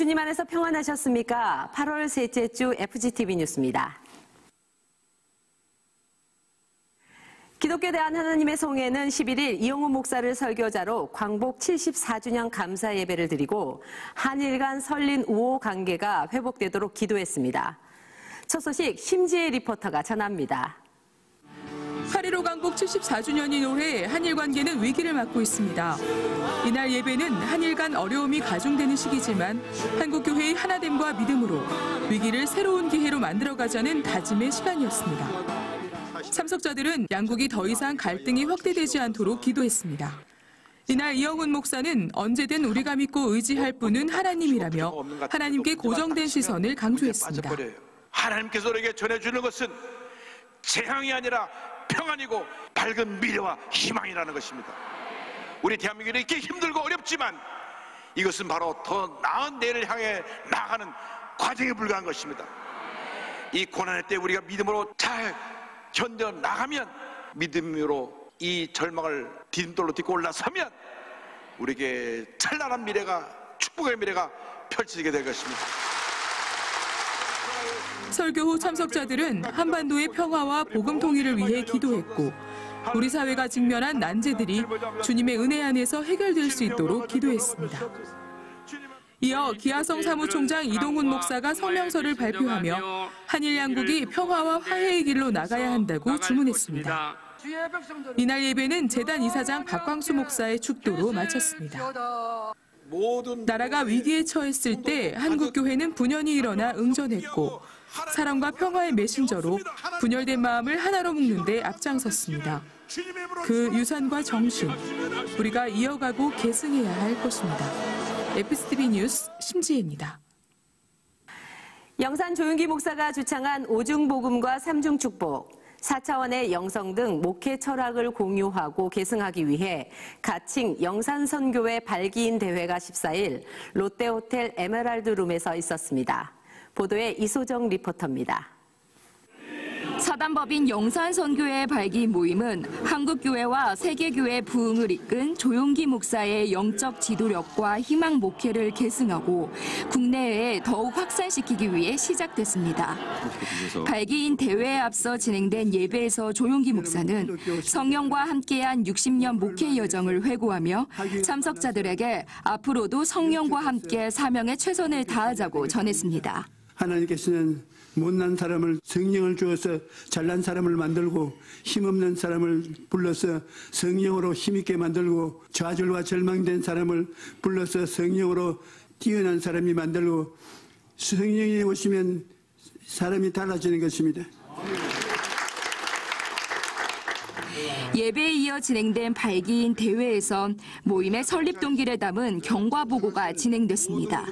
주님 안에서 평안하셨습니까? 8월 셋째 주 FGTV 뉴스입니다. 기독교 대한 하나님의 성회는 11일 이영훈 목사를 설교자로 광복 74주년 감사 예배를 드리고 한일 간 설린 우호 관계가 회복되도록 기도했습니다. 첫 소식 심지혜 리포터가 전합니다. 8.15 강복 74주년인 올해 한일 관계는 위기를 맞고 있습니다. 이날 예배는 한일 간 어려움이 가중되는 시기지만 한국교회의 하나됨과 믿음으로 위기를 새로운 기회로 만들어가자는 다짐의 시간이었습니다. 참석자들은 양국이 더 이상 갈등이 확대되지 않도록 기도했습니다. 이날 이영훈 목사는 언제든 우리가 믿고 의지할 분은 하나님이라며 하나님께 고정된 시선을 강조했습니다. 하나님께서 우리에게 전해주는 것은 재앙이 아니라 평안이고 밝은 미래와 희망이라는 것입니다. 우리 대한민국이 이렇게 힘들고 어렵지만 이것은 바로 더 나은 내일을 향해 나가는 과정에 불과한 것입니다. 이 고난의 때 우리가 믿음으로 잘 견뎌 나가면 믿음으로 이 절망을 디딤돌로 딛고 올라서면 우리에게 찬란한 미래가 축복의 미래가 펼쳐지게 될 것입니다. 설교 후 참석자들은 한반도의 평화와 복음 통일을 위해 기도했고 우리 사회가 직면한 난제들이 주님의 은혜 안에서 해결될 수 있도록 기도했습니다. 이어 기아성 사무총장 이동훈 목사가 성명서를 발표하며 한일 양국이 평화와 화해의 길로 나가야 한다고 주문했습니다. 이날 예배는 재단 이사장 박광수 목사의 축도로 마쳤습니다. 나라가 위기에 처했을 때 한국교회는 분연히 일어나 응전했고 사랑과 평화의 메신저로 분열된 마음을 하나로 묶는 데 앞장섰습니다. 그 유산과 정신, 우리가 이어가고 계승해야 할 것입니다. FSTV 뉴스 심지혜입니다. 영산 조윤기 목사가 주창한 오중복음과 삼중축복, 4차원의 영성 등 목회 철학을 공유하고 계승하기 위해 가칭 영산선교회 발기인 대회가 14일 롯데호텔 에메랄드룸에서 있었습니다. 보도에 이소정 리포터입니다. 사단법인 영산선교회 발기 모임은 한국교회와 세계교회 부흥을 이끈 조용기 목사의 영적 지도력과 희망 목회를 계승하고 국내에 더욱 확산시키기 위해 시작됐습니다. 발기인 대회에 앞서 진행된 예배에서 조용기 목사는 성령과 함께한 60년 목회 여정을 회고하며 참석자들에게 앞으로도 성령과 함께 사명에 최선을 다하자고 전했습니다. 하나님께서는 못난 사람을 성령을 주어서 잘난 사람을 만들고 힘없는 사람을 불러서 성령으로 힘있게 만들고 좌절과 절망된 사람을 불러서 성령으로 뛰어난 사람이 만들고 성령이 오시면 사람이 달라지는 것입니다. 예배에 이어 진행된 발기인 대회에선 모임의 설립 동기를 담은 경과 보고가 진행됐습니다.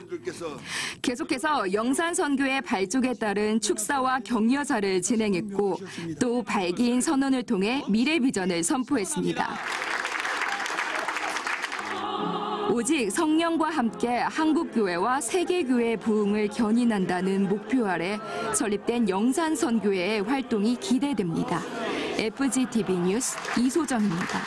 계속해서 영산 선교의 발족에 따른 축사와 격려사를 진행했고 또 발기인 선언을 통해 미래 비전을 선포했습니다. 오직 성령과 함께 한국교회와 세계교회 부흥을 견인한다는 목표 아래 설립된 영산선교회의 활동이 기대됩니다. FGTV 뉴스 이소정입니다.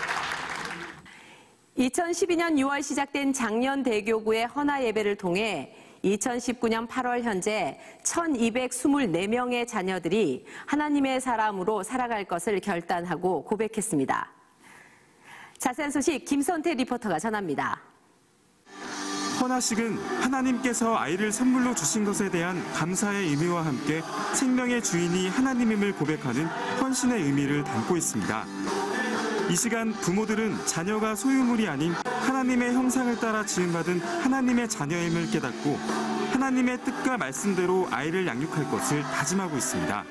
2012년 6월 시작된 작년 대교구의 헌화 예배를 통해 2019년 8월 현재 1224명의 자녀들이 하나님의 사람으로 살아갈 것을 결단하고 고백했습니다. 자세한 소식 김선태 리포터가 전합니다. 헌화식은 하나님께서 아이를 선물로 주신 것에 대한 감사의 의미와 함께 생명의 주인이 하나님임을 고백하는 헌신의 의미를 담고 있습니다. 이 시간 부모들은 자녀가 소유물이 아닌 하나님의 형상을 따라 지음받은 하나님의 자녀임을 깨닫고 하나님의 뜻과 말씀대로 아이를 양육할 것을 다짐하고 있습니다.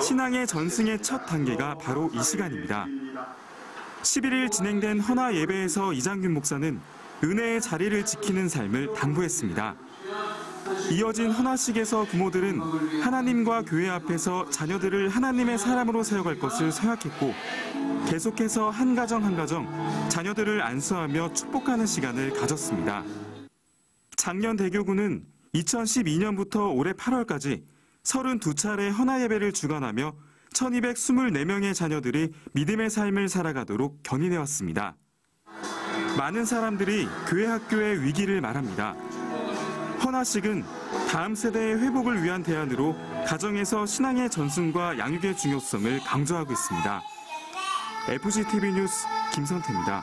신앙의 전승의 첫 단계가 바로 이 시간입니다. 11일 진행된 헌화 예배에서 이장균 목사는 은혜의 자리를 지키는 삶을 당부했습니다. 이어진 헌화식에서 부모들은 하나님과 교회 앞에서 자녀들을 하나님의 사람으로 세워갈 것을 서약했고 계속해서 한 가정 한 가정 자녀들을 안수하며 축복하는 시간을 가졌습니다. 작년 대교구는 2012년부터 올해 8월까지 32차례 헌화 예배를 주관하며 1224명의 자녀들이 믿음의 삶을 살아가도록 견인해왔습니다. 많은 사람들이 교회 학교의 위기를 말합니다. 헌화식은 다음 세대의 회복을 위한 대안으로 가정에서 신앙의 전승과 양육의 중요성을 강조하고 있습니다. FGTV 뉴스 김선태입니다.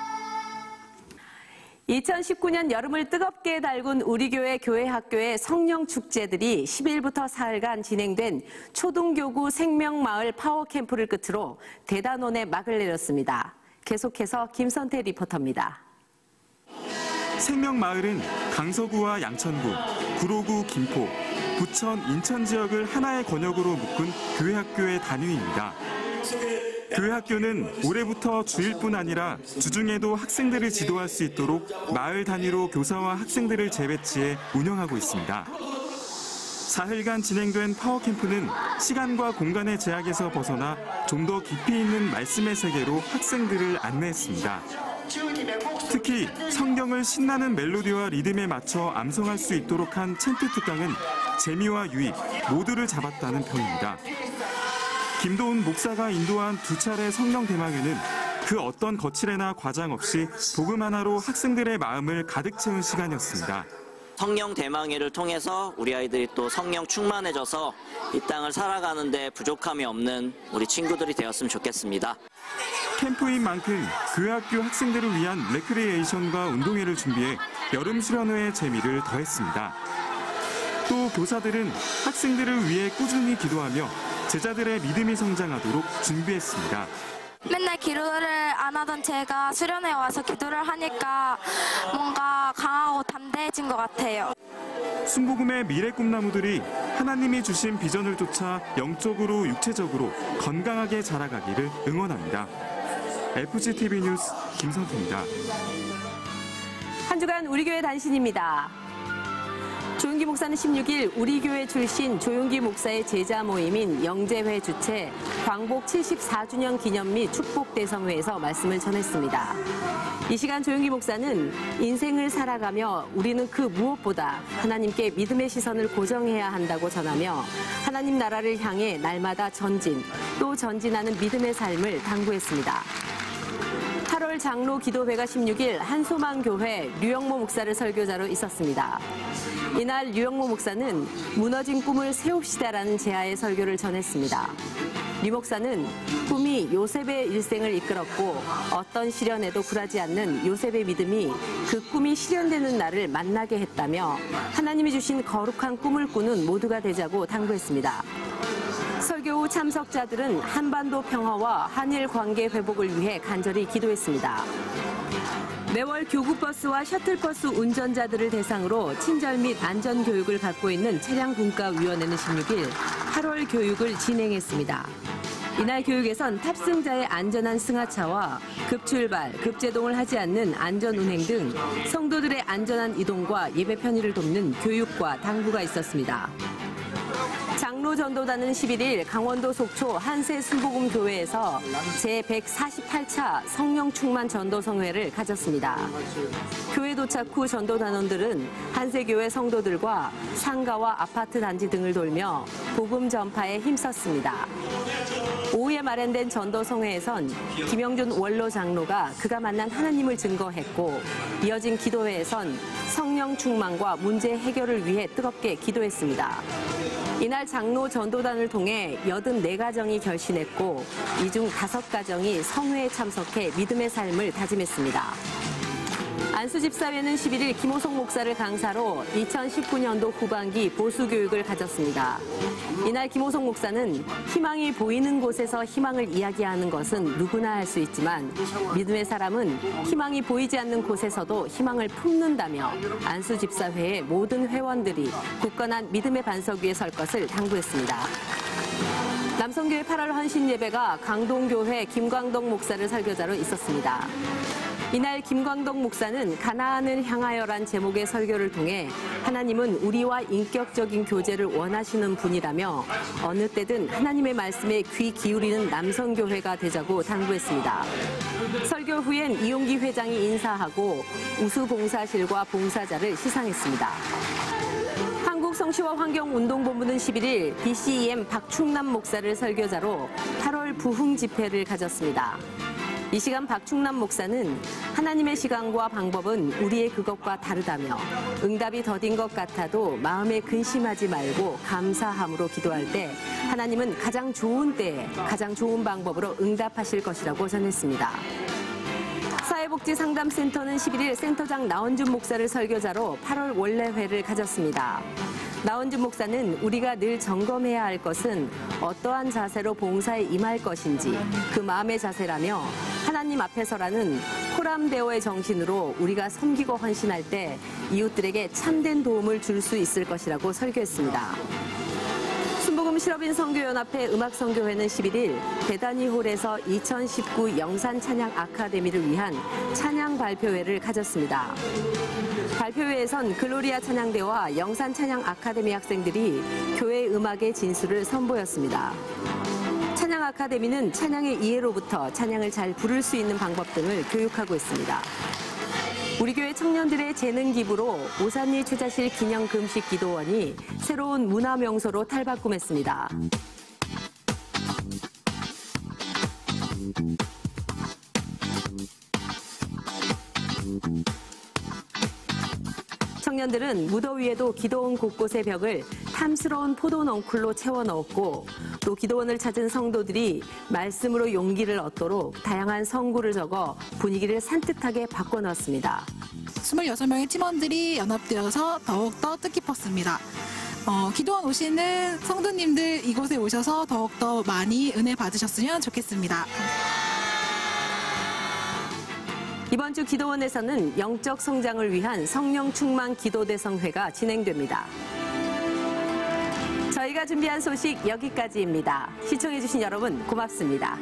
2019년 여름을 뜨겁게 달군 우리 교회 교회 학교의 성령 축제들이 10일부터 사흘간 진행된 초등교구 생명마을 파워 캠프를 끝으로 대단원에 막을 내렸습니다. 계속해서 김선태 리포터입니다. 생명마을은 강서구와 양천구, 구로구, 김포, 부천, 인천 지역을 하나의 권역으로 묶은 교회학교의 단위입니다. 교회학교는 올해부터 주일뿐 아니라 주중에도 학생들을 지도할 수 있도록 마을 단위로 교사와 학생들을 재배치해 운영하고 있습니다. 사흘간 진행된 파워캠프는 시간과 공간의 제약에서 벗어나 좀 더 깊이 있는 말씀의 세계로 학생들을 안내했습니다. 특히 성경을 신나는 멜로디와 리듬에 맞춰 암송할 수 있도록 한 챈트 특강은 재미와 유익 모두를 잡았다는 평입니다. 김도훈 목사가 인도한 두 차례 성령 대망회는 그 어떤 거칠애나 과장 없이 복음 하나로 학생들의 마음을 가득 채운 시간이었습니다. 성령 대망회를 통해서 우리 아이들이 또 성령 충만해져서 이 땅을 살아가는데 부족함이 없는 우리 친구들이 되었으면 좋겠습니다. 캠프인 만큼 교회학교 학생들을 위한 레크리에이션과 운동회를 준비해 여름 수련회의 재미를 더했습니다. 또 교사들은 학생들을 위해 꾸준히 기도하며 제자들의 믿음이 성장하도록 준비했습니다. 맨날 기도를 안 하던 제가 수련회 와서 기도를 하니까 뭔가 강하고 담대해진 것 같아요. 순복음의 미래 꿈나무들이 하나님이 주신 비전을 쫓아 영적으로 육체적으로 건강하게 자라가기를 응원합니다. FGTV 뉴스 김성태입니다. 한 주간 우리 교회 단신입니다. 조용기 목사는 16일 우리 교회 출신 조용기 목사의 제자 모임인 영재회 주최 광복 74주년 기념 및 축복 대성회에서 말씀을 전했습니다. 이 시간 조용기 목사는 인생을 살아가며 우리는 그 무엇보다 하나님께 믿음의 시선을 고정해야 한다고 전하며 하나님 나라를 향해 날마다 전진 또 전진하는 믿음의 삶을 당부했습니다. 8월 장로 기도회가 16일 한소망 교회 류영모 목사를 설교자로 있었습니다. 이날 류영모 목사는 무너진 꿈을 세웁시다라는 제아의 설교를 전했습니다. 류 목사는 꿈이 요셉의 일생을 이끌었고 어떤 시련에도 굴하지 않는 요셉의 믿음이 그 꿈이 실현되는 날을 만나게 했다며 하나님이 주신 거룩한 꿈을 꾸는 모두가 되자고 당부했습니다. 설교 후 참석자들은 한반도 평화와 한일 관계 회복을 위해 간절히 기도했습니다. 매월 교구버스와 셔틀버스 운전자들을 대상으로 친절 및 안전 교육을 받고 있는 차량분과위원회는 16일 8월 교육을 진행했습니다. 이날 교육에선 탑승자의 안전한 승하차와 급출발, 급제동을 하지 않는 안전 운행 등 성도들의 안전한 이동과 예배 편의를 돕는 교육과 당부가 있었습니다. 장로 전도단은 11일 강원도 속초 한세 순복음 교회에서 제148차 성령 충만 전도 성회를 가졌습니다. 교회 도착 후 전도단원들은 한세교회 성도들과 상가와 아파트 단지 등을 돌며 복음 전파에 힘썼습니다. 오후에 마련된 전도 성회에선 김영준 원로 장로가 그가 만난 하나님을 증거했고 이어진 기도회에선 성령 충만과 문제 해결을 위해 뜨겁게 기도했습니다. 이날 장로 전도단을 통해 84가정이 결신했고 이 중 5가정이 성회에 참석해 믿음의 삶을 다짐했습니다. 안수 집사회는 11일 김호성 목사를 강사로 2019년도 후반기 보수 교육을 가졌습니다. 이날 김호성 목사는 희망이 보이는 곳에서 희망을 이야기하는 것은 누구나 할 수 있지만 믿음의 사람은 희망이 보이지 않는 곳에서도 희망을 품는다며 안수 집사회의 모든 회원들이 굳건한 믿음의 반석 위에 설 것을 당부했습니다. 남성교회 8월 헌신 예배가 강동교회 김광덕 목사를 설교자로 있었습니다. 이날 김광덕 목사는 가나안을 향하여란 제목의 설교를 통해 하나님은 우리와 인격적인 교제를 원하시는 분이라며 어느 때든 하나님의 말씀에 귀 기울이는 남성교회가 되자고 당부했습니다. 설교 후엔 이용기 회장이 인사하고 우수봉사실과 봉사자를 시상했습니다. 한국성시와 환경운동본부는 11일 DCEM 박충남 목사를 설교자로 8월 부흥 집회를 가졌습니다. 이 시간 박충남 목사는 하나님의 시간과 방법은 우리의 그것과 다르다며 응답이 더딘 것 같아도 마음에 근심하지 말고 감사함으로 기도할 때 하나님은 가장 좋은 때에 가장 좋은 방법으로 응답하실 것이라고 전했습니다. 사회복지 상담센터는 11일 센터장 나원준 목사를 설교자로 8월 원래회를 가졌습니다. 나원준 목사는 우리가 늘 점검해야 할 것은 어떠한 자세로 봉사에 임할 것인지 그 마음의 자세라며 하나님 앞에서라는 호람대오의 정신으로 우리가 섬기고 헌신할 때 이웃들에게 참된 도움을 줄 수 있을 것이라고 설교했습니다. 순복음 실업인 선교연합회 음악선교회는 11일 대단히 홀에서 2019 영산 찬양 아카데미를 위한 찬양 발표회를 가졌습니다. 발표회에선 글로리아 찬양대와 영산 찬양 아카데미 학생들이 교회 음악의 진수를 선보였습니다. 찬양 아카데미는 찬양의 이해로부터 찬양을 잘 부를 수 있는 방법 등을 교육하고 있습니다. 우리 교회 청년들의 재능 기부로 오산리 최자실 기념 금식 기도원이 새로운 문화 명소로 탈바꿈했습니다. 청년들은 무더위에도 기도원 곳곳의 벽을 탐스러운 포도 넝쿨로 채워 넣었고 또 기도원을 찾은 성도들이 말씀으로 용기를 얻도록 다양한 성구를 적어 분위기를 산뜻하게 바꿔놨습니다. 26명의 팀원들이 연합되어서 더욱더 뜻깊었습니다. 어, 기도원 오시는 성도님들 이곳에 오셔서 더욱더 많이 은혜 받으셨으면 좋겠습니다. 이번 주 기도원에서는 영적 성장을 위한 성령 충만 기도 대성회가 진행됩니다. 저희가 준비한 소식 여기까지입니다. 시청해주신 여러분 고맙습니다.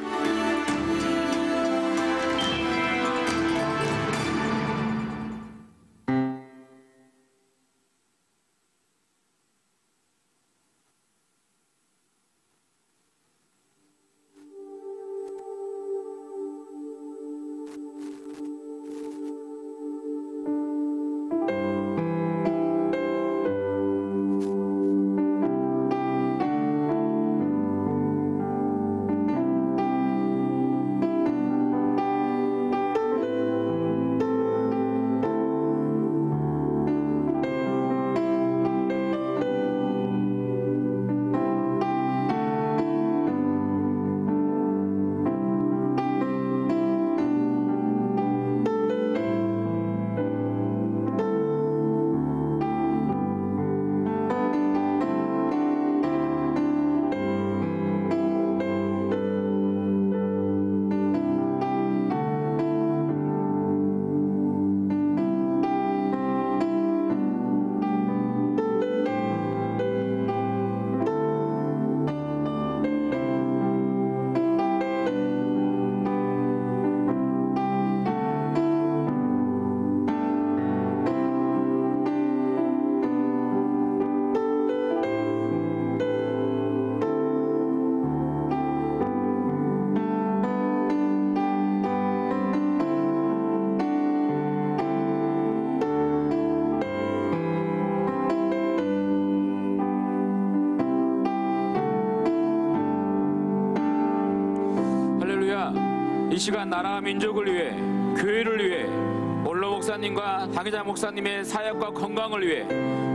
시간 나라와 민족을 위해 교회를 위해 올로 목사님과 당회자 목사님의 사역과 건강을 위해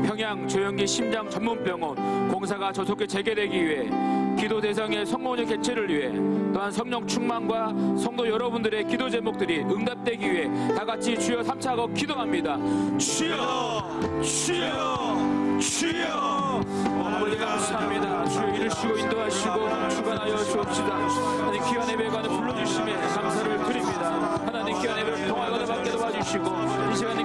평양 조영기 심장 전문병원 공사가 조속히 재개되기 위해 기도 대상의 성모녀 개최를 위해 또한 성령 충만과 성도 여러분들의 기도 제목들이 응답되기 위해 다 같이 주여 삼차고 기도합니다. 주여, 주여, 주여. 감사합니다. 주여 이르시고 인도하시고 주관하여 주옵시다. 하나님 귀한 예배관을 불러주심에 감사를 드립니다. 하나님 귀한 예배를 통하여 받게 도와주시고 이 시간에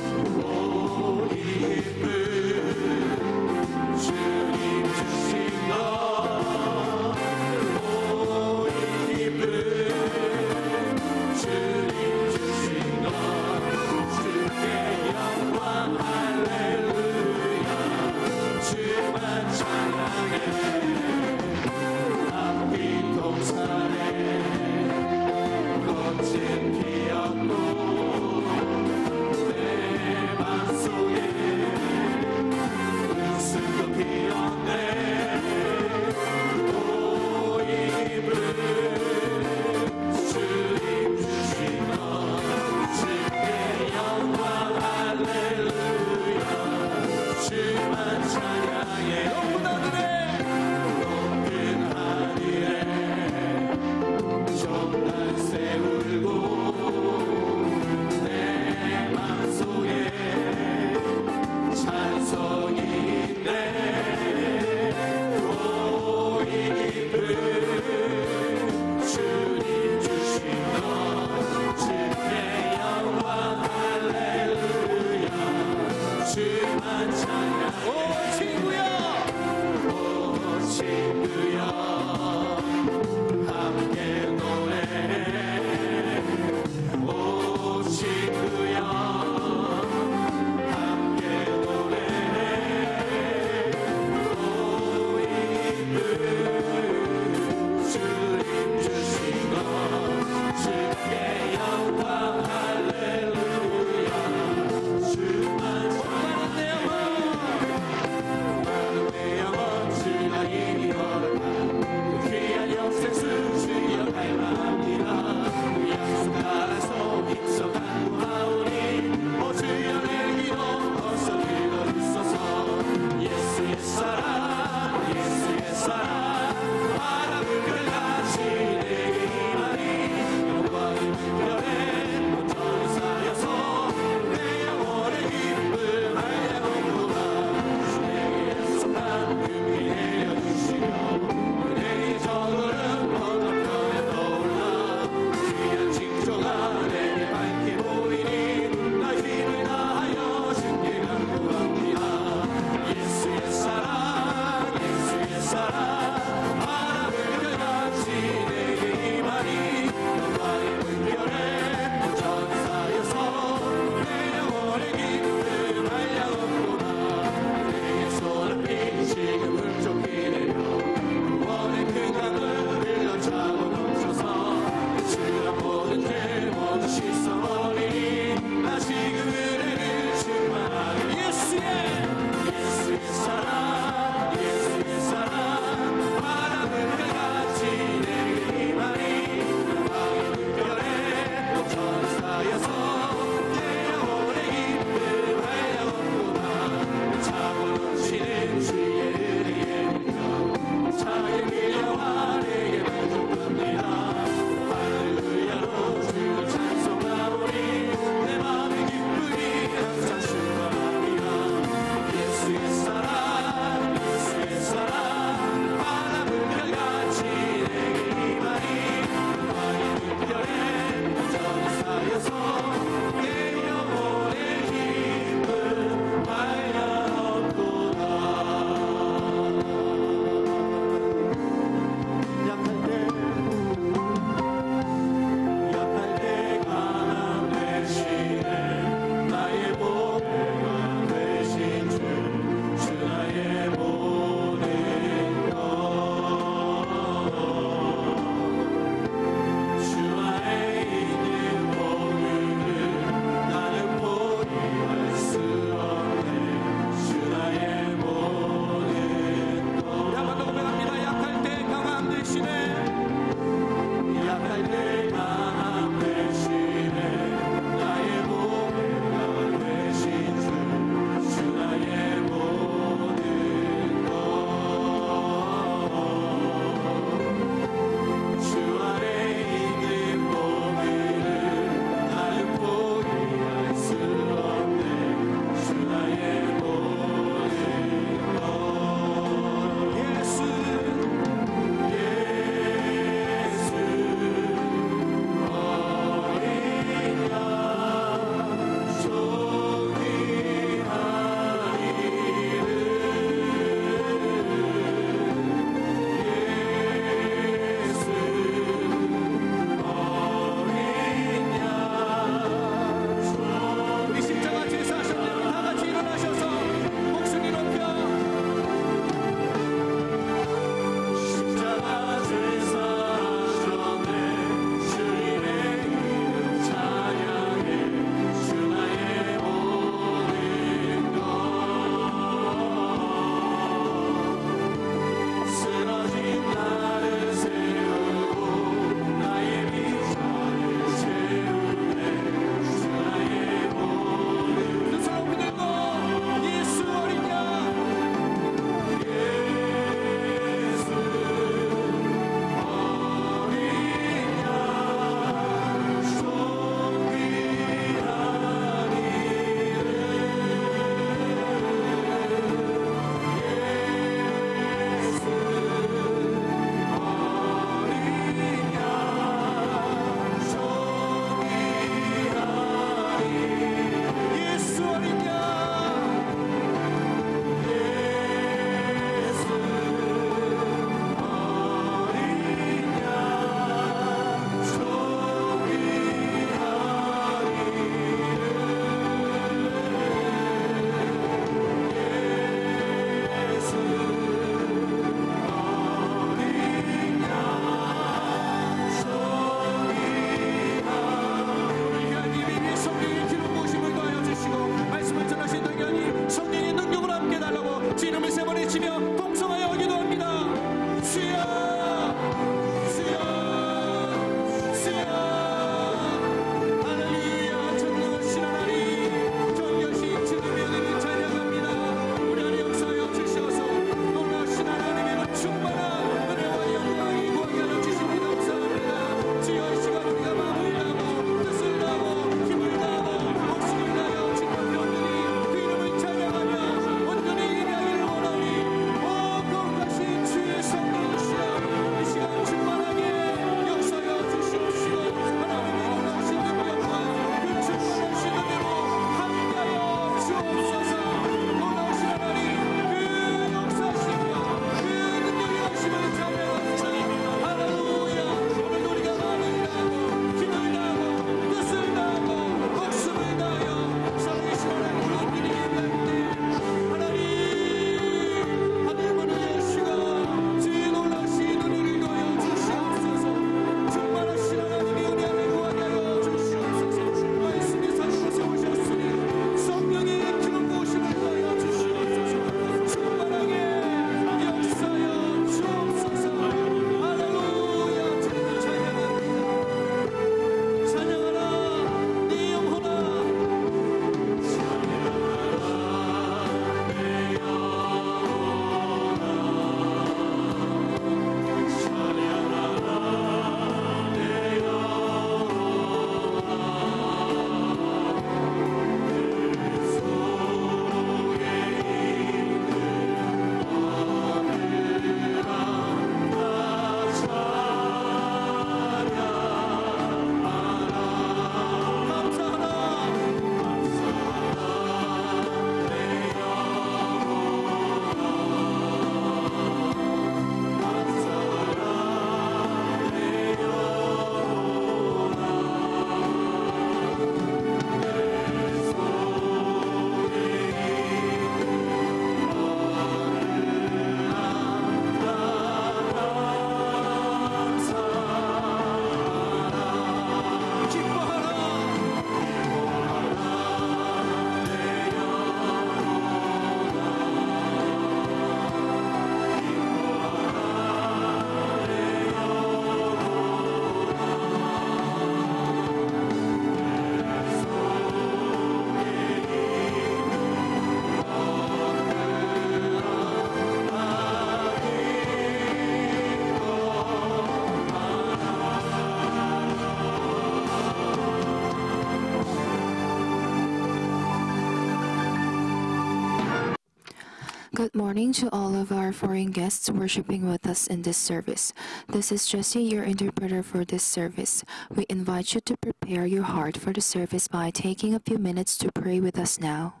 Good morning to all of our foreign guests worshiping with us in this service. This is Jessie, your interpreter for this service. We invite you to prepare your heart for the service by taking a few minutes to pray with us now.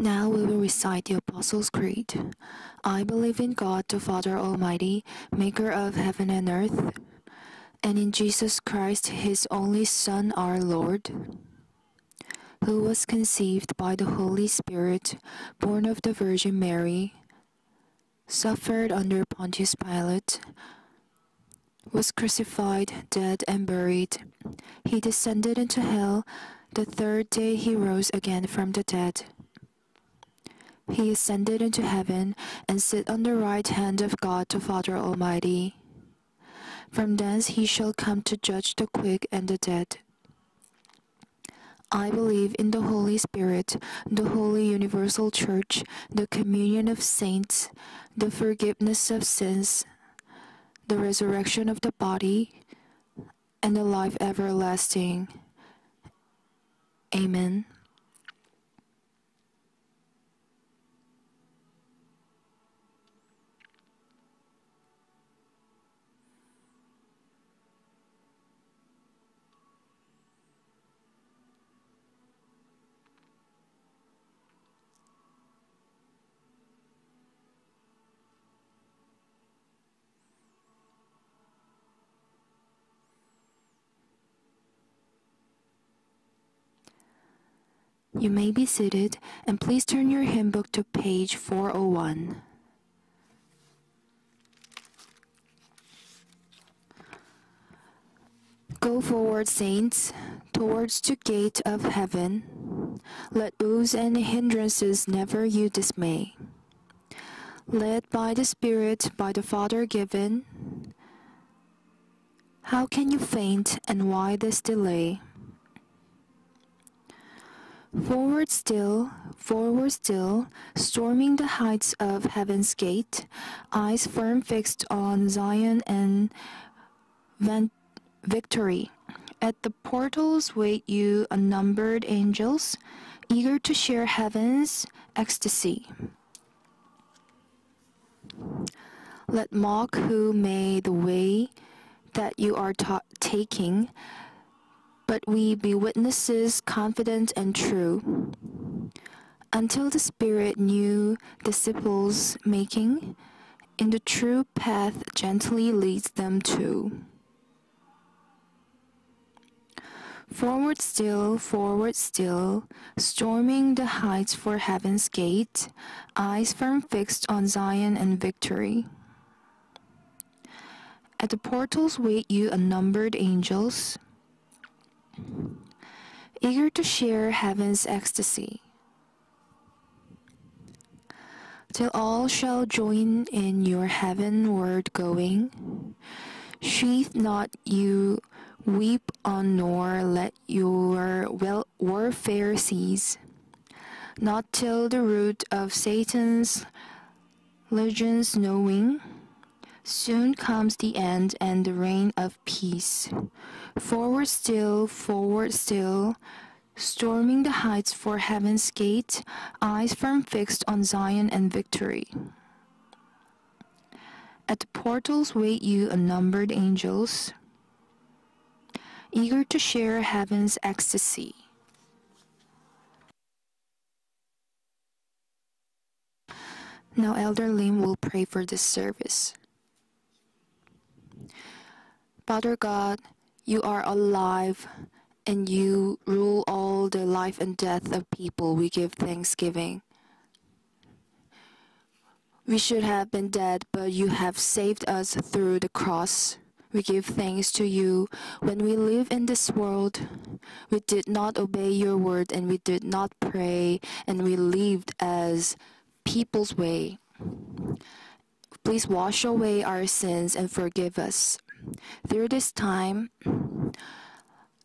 Now we will recite the Apostles' Creed. I believe in God, the Father Almighty, maker of heaven and earth, and in Jesus Christ, his only Son, our Lord, who was conceived by the Holy Spirit, born of the Virgin Mary, suffered under Pontius Pilate, was crucified, dead, and buried. He descended into hell. The third day he rose again from the dead. He ascended into heaven and sit on the right hand of God the Father Almighty. From thence he shall come to judge the quick and the dead. I believe in the Holy Spirit, the holy universal church, the communion of saints, the forgiveness of sins, the resurrection of the body, and the life everlasting. Amen. You may be seated, and please turn your hymn book to page 401. Go forward, saints, towards the gate of heaven. Let woes and hindrances never you dismay. Led by the Spirit, by the Father given, how can you faint, and why this delay? Forward still, forward still, storming the heights of heaven's gate, eyes firm fixed on Zion and victory. At the portals wait you unnumbered angels, eager to share heaven's ecstasy. Let mock who may the way that you are ta- taking, but we be witnesses confident and true. Until the Spirit new disciples making, in the true path gently leads them to. Forward still, forward still, storming the heights for heaven's gate, eyes firm fixed on Zion and victory. At the portals wait you unnumbered angels, eager to share heaven's ecstasy. Till all shall join in your heavenward going, sheath not you weep on nor let your wel- warfare cease, not till the root of Satan's legions knowing. Soon comes the end and the reign of peace. Forward still, forward still, storming the heights for heaven's gate, eyes firm fixed on Zion and victory. At the portals wait you unnumbered angels, eager to share heaven's ecstasy. Now, Elder Lim will pray for this service. Father God, you are alive and you rule all the life and death of people. We give thanksgiving. We should have been dead, but you have saved us through the cross. We give thanks to you. When we live in this world, we did not obey your word and we did not pray and we lived as people's way. Please wash away our sins and forgive us. Through this time,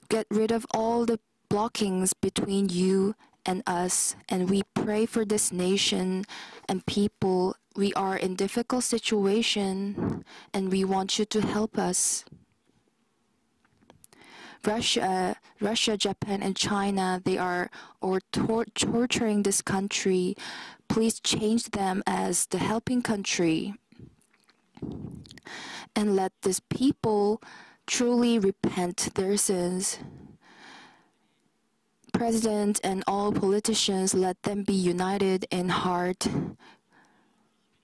get rid of all the blockings between you and us, and we pray for this nation and people. We are in difficult situation, and we want you to help us. Russia, Russia, Japan, and China, they are or tor- torturing this country. Please change them as the helping country. And let this people truly repent their sins. President and all politicians, let them be united in heart.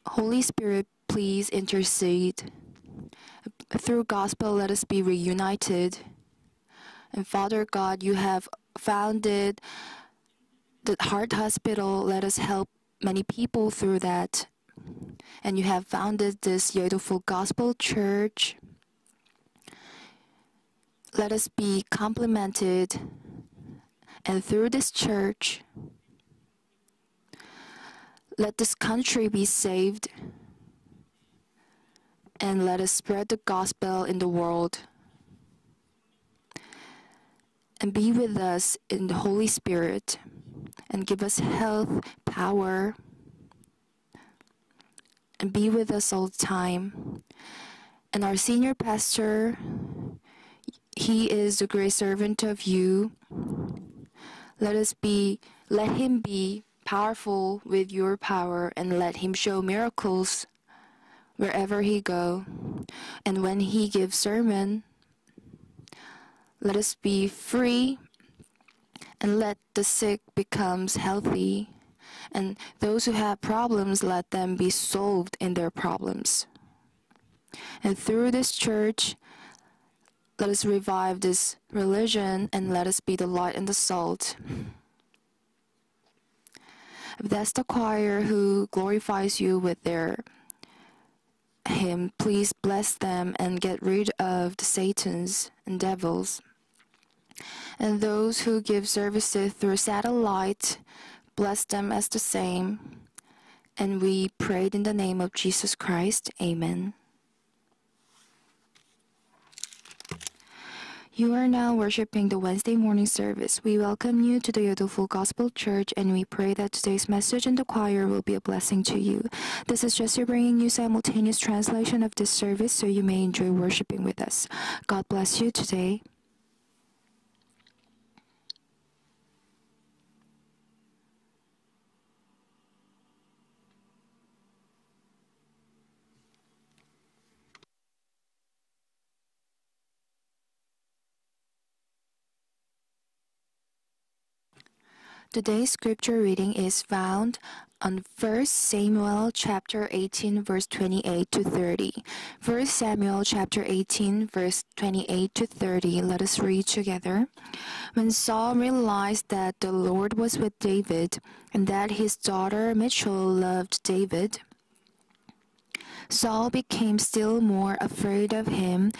Holy Spirit, please intercede. Through gospel, let us be reunited. And Father God, you have founded the Heart Hospital. Let us help many people through that. And you have founded this beautiful gospel church. Let us be complimented. And through this church, let this country be saved. And let us spread the gospel in the world and be with us in the Holy Spirit and give us health, power, and be with us all the time. And our senior pastor, he is the great servant of you. Let us be, let him be powerful with your power and let him show miracles wherever he go. And when he gives sermon, let us be free and let the sick becomes healthy and those who have problems let them be solved in their problems. And through this church let us revive this religion and let us be the light and the salt. If That's the choir who glorifies you with their hymn. Please bless them and get rid of the Satans and devils. And those who give services through satellite, bless them as the same. And we prayed in the name of Jesus Christ. Amen. You are now worshiping the Wednesday morning service. We welcome you to the Yoido Full Gospel Church and we pray that today's message in the choir will be a blessing to you. This is Jesse bringing you simultaneous translation of this service so you may enjoy worshiping with us. God bless you today. Today's scripture reading is found on 1 Samuel chapter 18 verse 28 to 30. 1 Samuel chapter 18 verse 28 to 30. Let us read together. When Saul realized that the Lord was with David and that his daughter Michal loved David, Saul became still more afraid of him,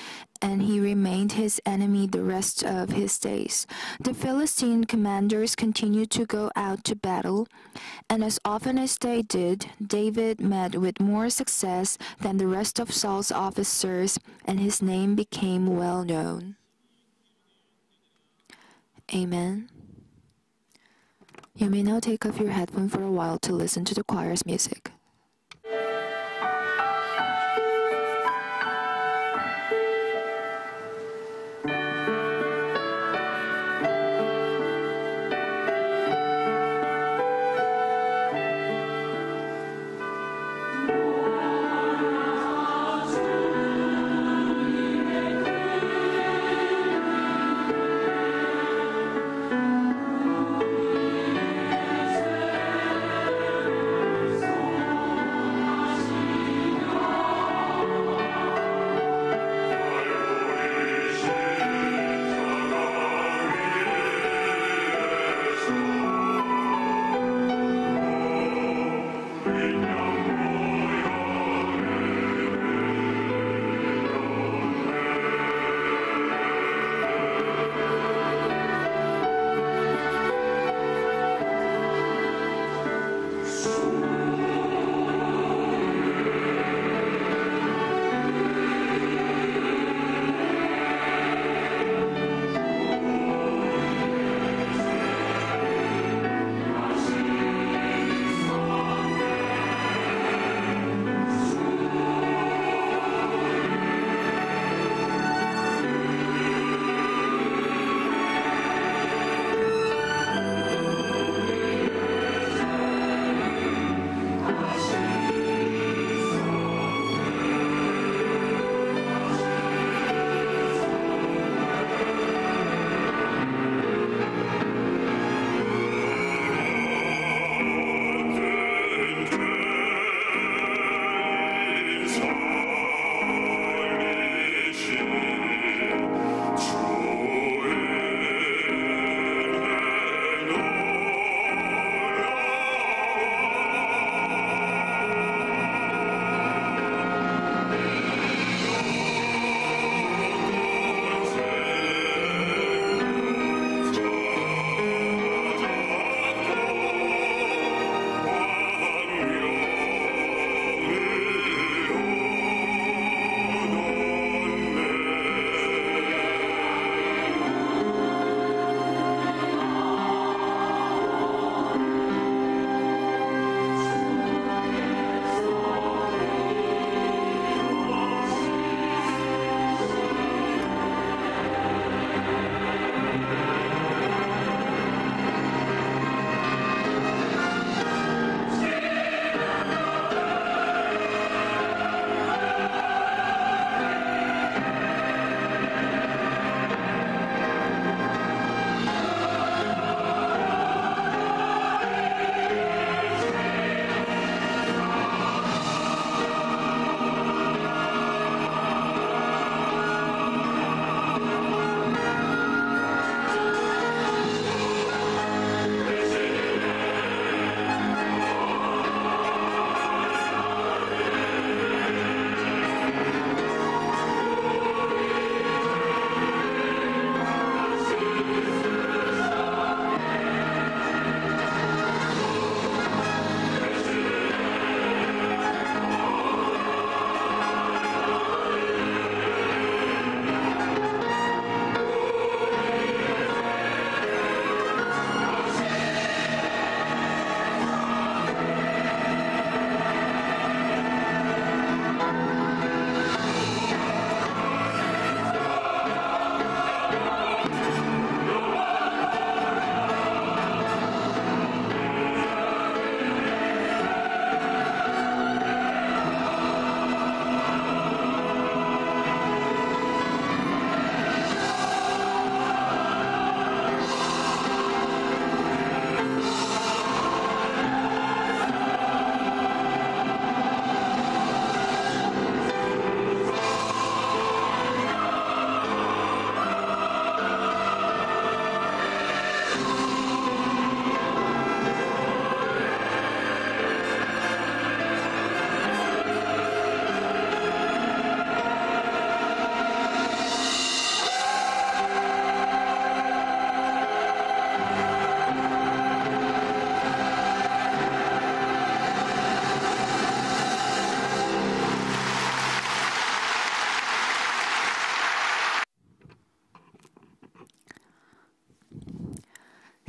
and he remained his enemy the rest of his days. The Philistine commanders continued to go out to battle, and as often as they did, David met with more success than the rest of Saul's officers, and his name became well known. Amen. You may now take off your headphone for a while to listen to the choir's music.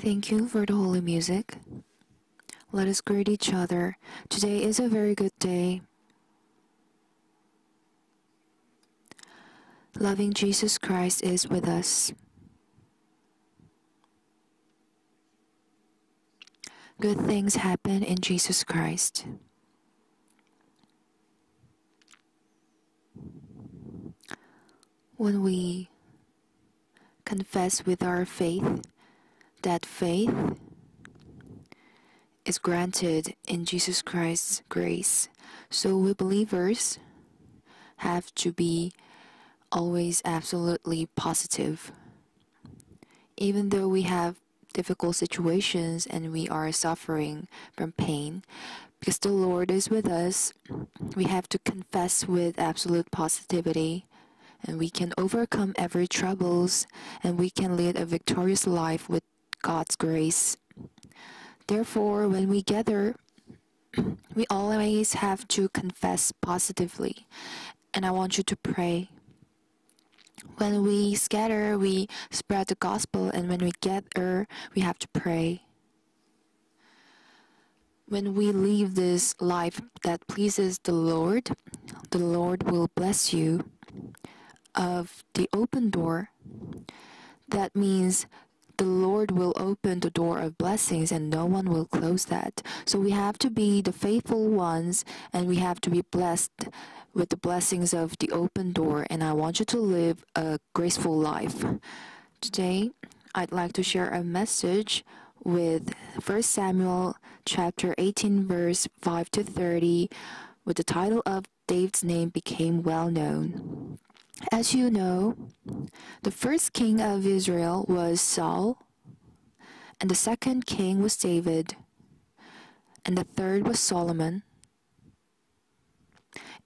Thank you for the holy music. Let us greet each other. Today is a very good day. Loving Jesus Christ is with us. Good things happen in Jesus Christ. When we confess with our faith that faith is granted in Jesus Christ's grace, so we believers have to be always absolutely positive. Even though we have difficult situations and we are suffering from pain, because the Lord is with us, we have to confess with absolute positivity and we can overcome every troubles and we can lead a victorious life with God's grace. Therefore, when we gather, we always have to confess positively. And I want you to pray. When we scatter, we spread the gospel, and when we gather, we have to pray. When we live this life that pleases the Lord, the Lord will bless you. Of the open door, that means the Lord will open the door of blessings and no one will close that. So we have to be the faithful ones and we have to be blessed with the blessings of the open door. And I want you to live a graceful life. Today, I'd like to share a message with 1 Samuel chapter 18 verse 5 to 30 with the title of David's name became well known. As you know, the first king of Israel was Saul, and the second king was David, and the third was Solomon.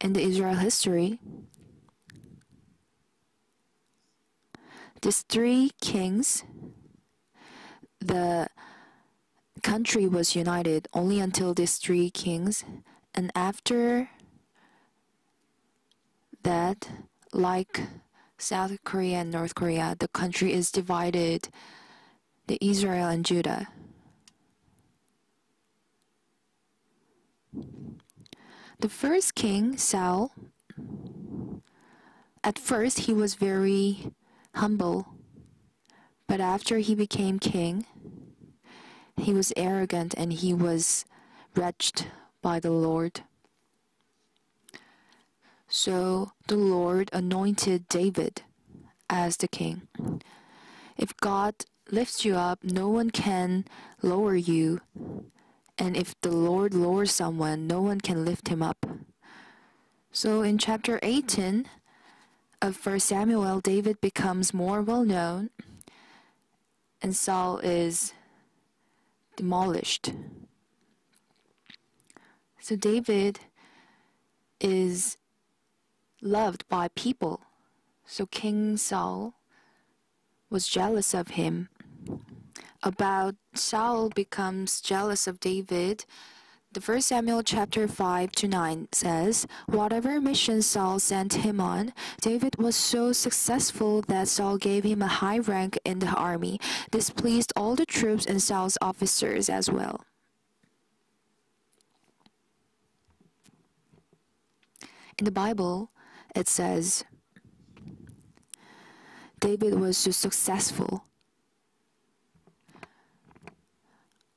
In the Israel history, these three kings, the country was united only until these three kings, and after that, like South Korea and North Korea, the country is divided the Israel and Judah. The first king, Saul, at first he was very humble, but after he became king, he was arrogant and he was wretched by the Lord. So the Lord anointed David as the king. If God lifts you up, no one can lower you. And if the Lord lowers someone, no one can lift him up. So in chapter 18 of 1 Samuel, David becomes more well known, and Saul is demolished. So David is loved by people. So King Saul was jealous of him. About Saul becomes jealous of David. The first Samuel chapter 5 to 9 says, Whatever mission Saul sent him on, David was so successful that Saul gave him a high rank in the army. This pleased all the troops and Saul's officers as well. In the Bible, it says David was so successful.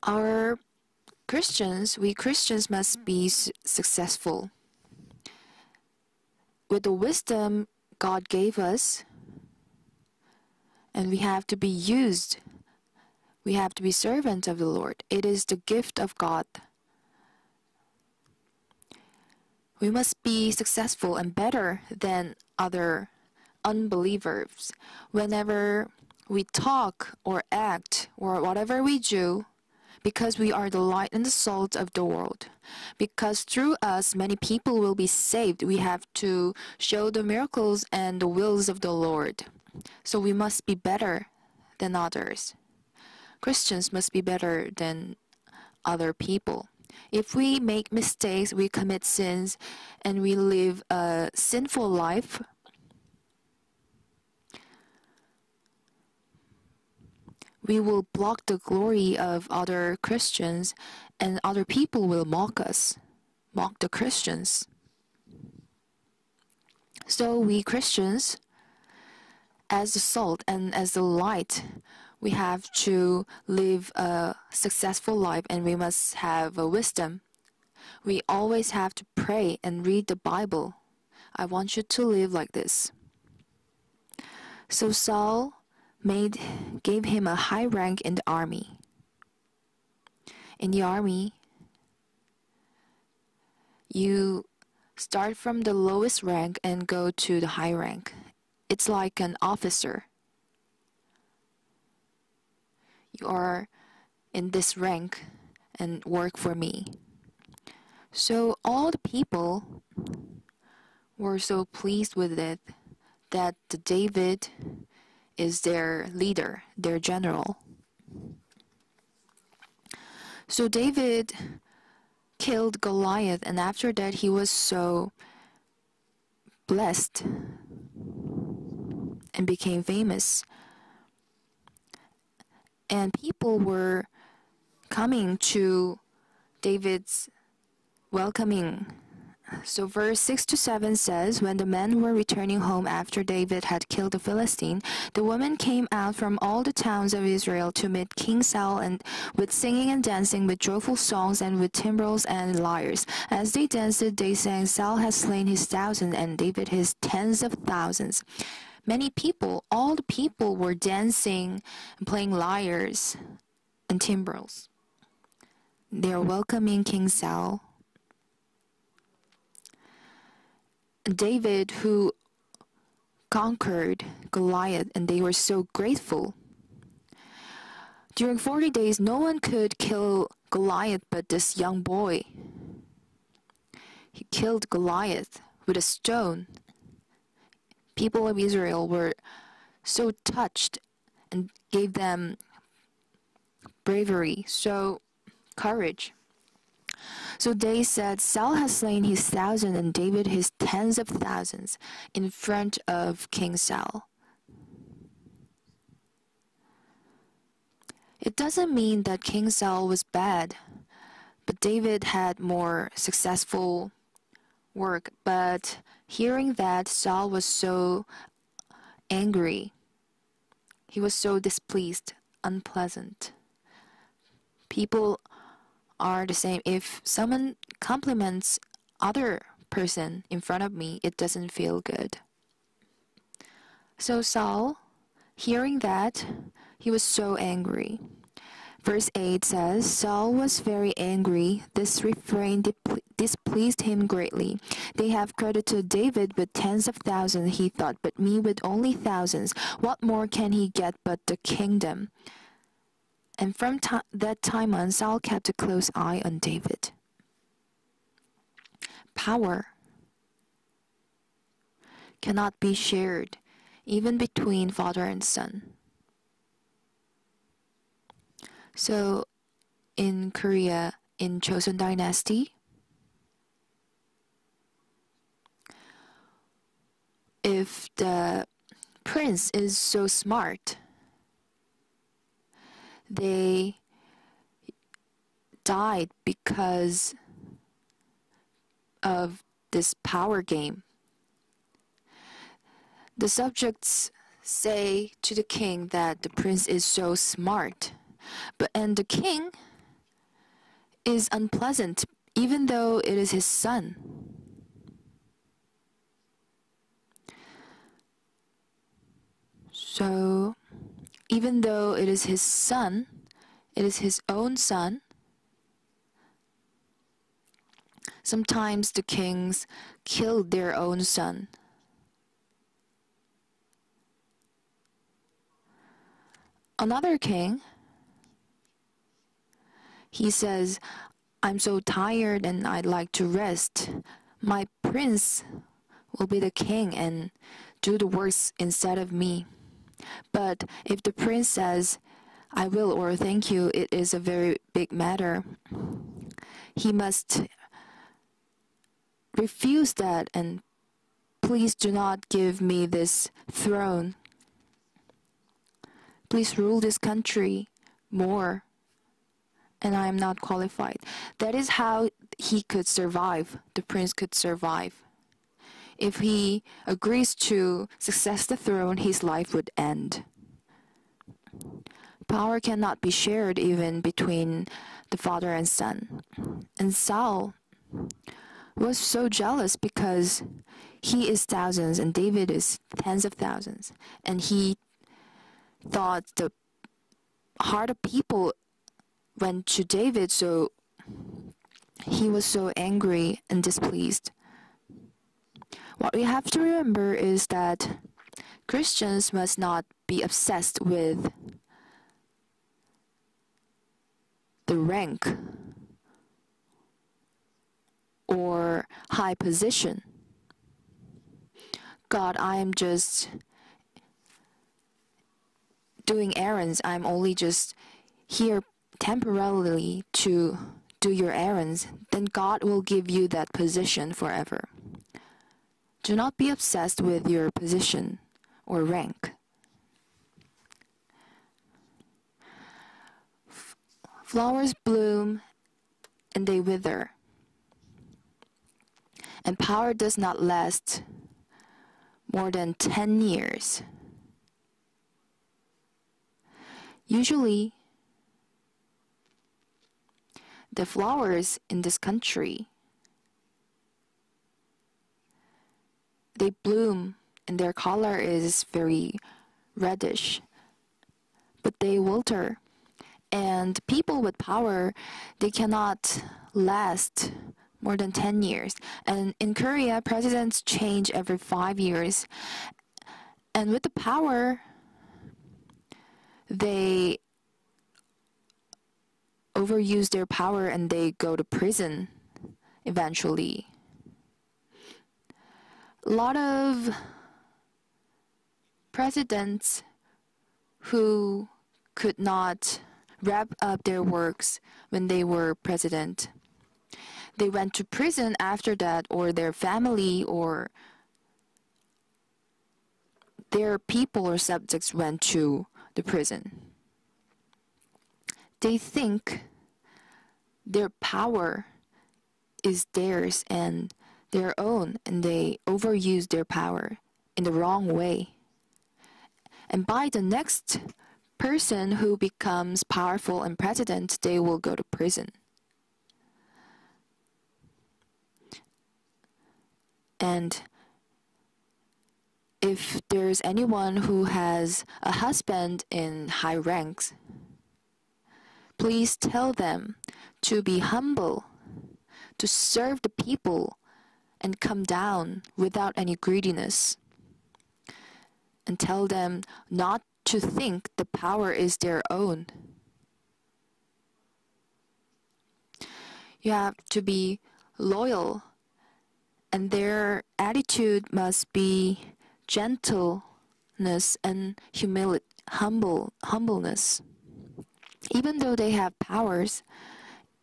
Our Christians, we Christians must be successful. With the wisdom God gave us, and we have to be used. We have to be servants of the Lord. It is the gift of God. We must be successful and better than other unbelievers. Whenever we talk or act or whatever we do, because we are the light and the salt of the world. Because through us, many people will be saved. We have to show the miracles and the wills of the Lord. So we must be better than others. Christians must be better than other people. If we make mistakes, we commit sins, and we live a sinful life, we will block the glory of other Christians and other people will mock us, mock the Christians. So, we Christians, as the salt and as the light, we have to live a successful life and we must have a wisdom. We always have to pray and read the Bible. I want you to live like this. So Saul made gave him a high rank in the army. In the army, you start from the lowest rank and go to the high rank. It's like an officer. You are in this rank and work for me. So all the people were so pleased with it that David is their leader, their general. So David killed Goliath, and after that, he was so blessed and became famous. And people were coming to David's welcoming so, verse 6 to 7 says When the men were returning home after David had killed the Philistine, the women came out from all the towns of Israel to meet King Saul and with singing and dancing, with joyful songs and with timbrels and lyres. As they danced, they sang, Saul has slain his thousands and David his tens of thousands. Many people, all the people were dancing and playing lyres and timbrels. They are welcoming King Saul David who conquered Goliath, and they were so grateful. During 40 days, no one could kill Goliath but this young boy. He killed Goliath with a stone. People of Israel were so touched and gave them bravery, so courage. So they said, Saul has slain his thousand and David his tens of thousands in front of King Saul. It doesn't mean that King Saul was bad, but David had more successful work. But hearing that Saul was so angry, he was so displeased, unpleasant. People are the same. If someone compliments other person in front of me, it doesn't feel good. So Saul, hearing that, he was so angry. Verse 8 says, Saul was very angry. This refrain displeased him greatly. They have credited David with tens of thousands, he thought, but me with only thousands. What more can he get but the kingdom? And from that time on, Saul kept a close eye on David. Power cannot be shared even between father and son. So, in Korea, in Joseon Dynasty, if the prince is so smart, they died because of this power game. The subjects say to the king that the prince is so smart, but and the king is unpleasant even though it is his son. So even though it is his son, it is his own son. Sometimes the kings killed their own son. Another king, he says, I'm so tired and I'd like to rest. My prince will be the king and do the works instead of me. But if the prince says, I will or thank you, it is a very big matter. He must refuse that and please do not give me this throne. Please rule this country more. And I am not qualified. That is how he could survive. The prince could survive. If he agrees to success the throne, his life would end. Power cannot be shared even between the father and son. And Saul was so jealous because he is thousands and David is tens of thousands. And he thought the heart of people went to David, so he was so angry and displeased. What we have to remember is that Christians must not be obsessed with the rank or high position. God, I am just doing errands. I'm only just here temporarily to do your errands. Then God will give you that position forever. Do not be obsessed with your position or rank. F- Flowers bloom and they wither, and power does not last more than 10 years. Usually, the flowers in this country. They bloom and their color is very reddish but they wilter and people with power they cannot last more than 10 years. And in korea presidents change every 5 years. And with the power they overuse their power and they go to prison eventually. A lot of presidents who could not wrap up their works when they were president. They went to prison after that, or their family or their people or subjects went to the prison they think their power is theirs and their own, and they overuse their power in the wrong way. And by the next person who becomes powerful and president, they will go to prison. And if there's anyone who has a husband in high ranks, Please tell them to be humble, to serve the people, and come down without any greediness. And tell them not to think the power is their own. You have to be loyal, and their attitude must be gentleness and humility, humble, humbleness even though they have powers,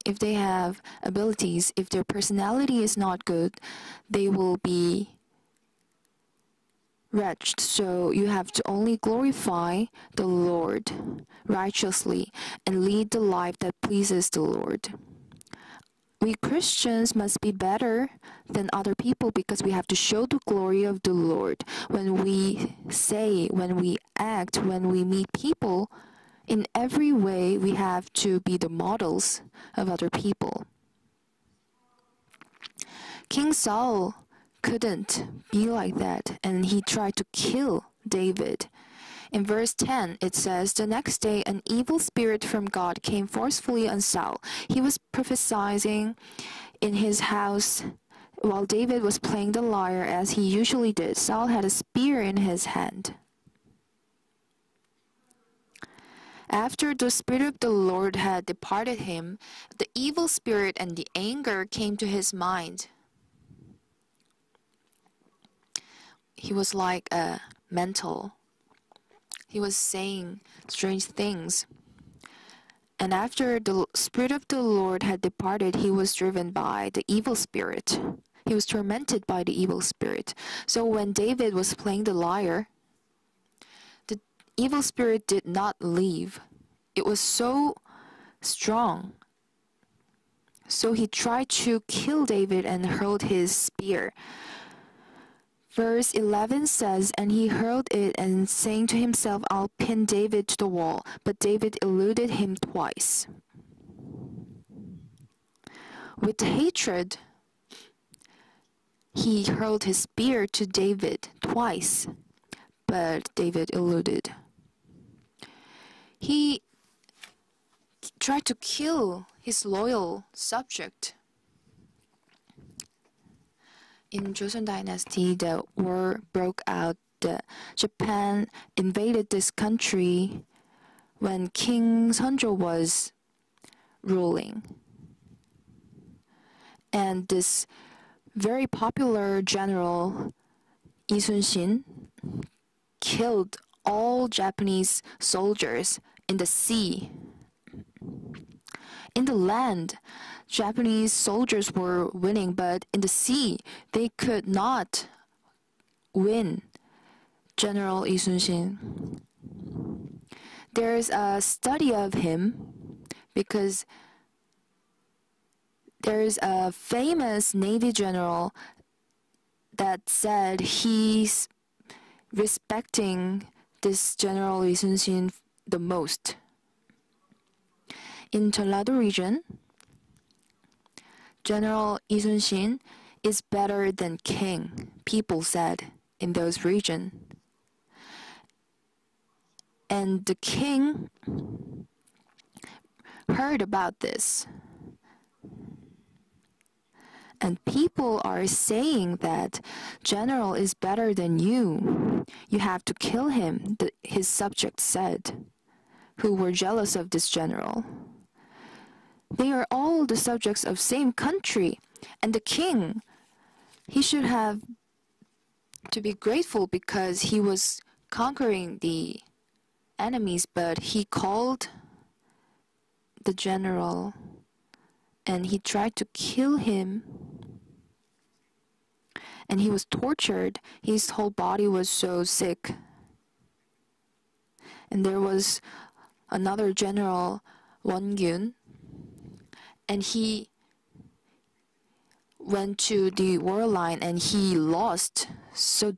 if they have abilities, if their personality is not good, they will be wretched. So you have to only glorify the Lord righteously and lead the life that pleases the Lord. We Christians must be better than other people because we have to show the glory of the Lord. When we say, when we act, when we meet people, in every way, we have to be the models of other people. King Saul couldn't be like that, and he tried to kill David. In verse 10, it says, The next day, an evil spirit from God came forcefully on Saul. He was prophesying in his house while David was playing the lyre as he usually did. Saul had a spear in his hand. After the Spirit of the Lord had departed him, the evil spirit and the anger came to his mind. He was like a mental. He was saying strange things. And after the Spirit of the Lord had departed, he was driven by the evil spirit. He was tormented by the evil spirit. So when David was playing the lyre, evil spirit did not leave. It was so strong. So he tried to kill David and hurled his spear. Verse 11 says, And he hurled it and saying to himself, I'll pin David to the wall. But David eluded him twice. With hatred, he hurled his spear to David twice, but David eluded. He tried to kill his loyal subject. In Joseon Dynasty, the war broke out. Japan invaded this country when King Seonjo was ruling. And this very popular general Lee Sun-shin killed all Japanese soldiers in the sea. In the land, Japanese soldiers were winning, but in the sea, they could not win General Lee Sun-shin. There's a study of him because there's a famous Navy general that said he's respecting this General Lee Sun-shin the most. In Jeollado region, General Lee Sun-shin is better than king, people said in those region. And the king heard about this. And people are saying that General is better than you. You have to kill him, the, his subjects said, who were jealous of this general. They are all the subjects of same country, and the king, he should have to be grateful because he was conquering the enemies, but he called the general and he tried to kill him. And he was tortured. His whole body was so sick. And there was another general, Won Gyun, and he went to the war line and he lost so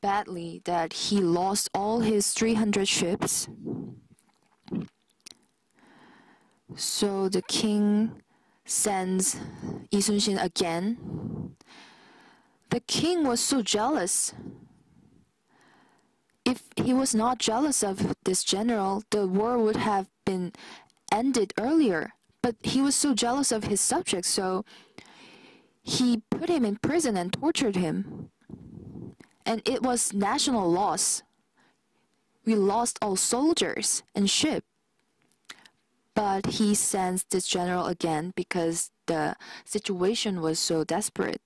badly that he lost all his 300 ships. So the king sends Yi Sun-shin again. The king was so jealous. If he was not jealous of this general, the war would have been ended earlier. But he was so jealous of his subjects, so he put him in prison and tortured him. And it was national loss. We lost all soldiers and ship. But he sends this general again because the situation was so desperate.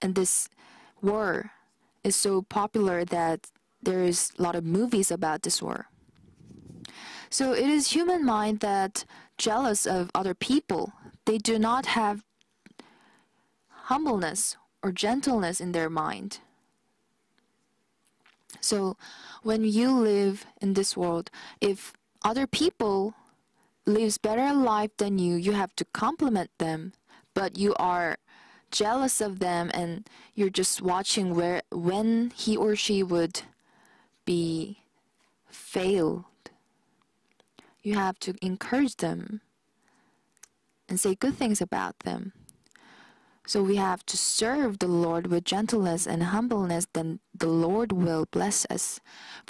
And this war is so popular that there is a lot of movies about this war. So it is human mind that jealous of other people. They do not have humbleness or gentleness in their mind. So when you live in this world, if other people lives better life than you, you have to compliment them, but you are jealous of them and you're just watching where when he or she would be failed. You have to encourage them and say good things about them. So we have to serve the Lord with gentleness and humbleness, then the Lord will bless us.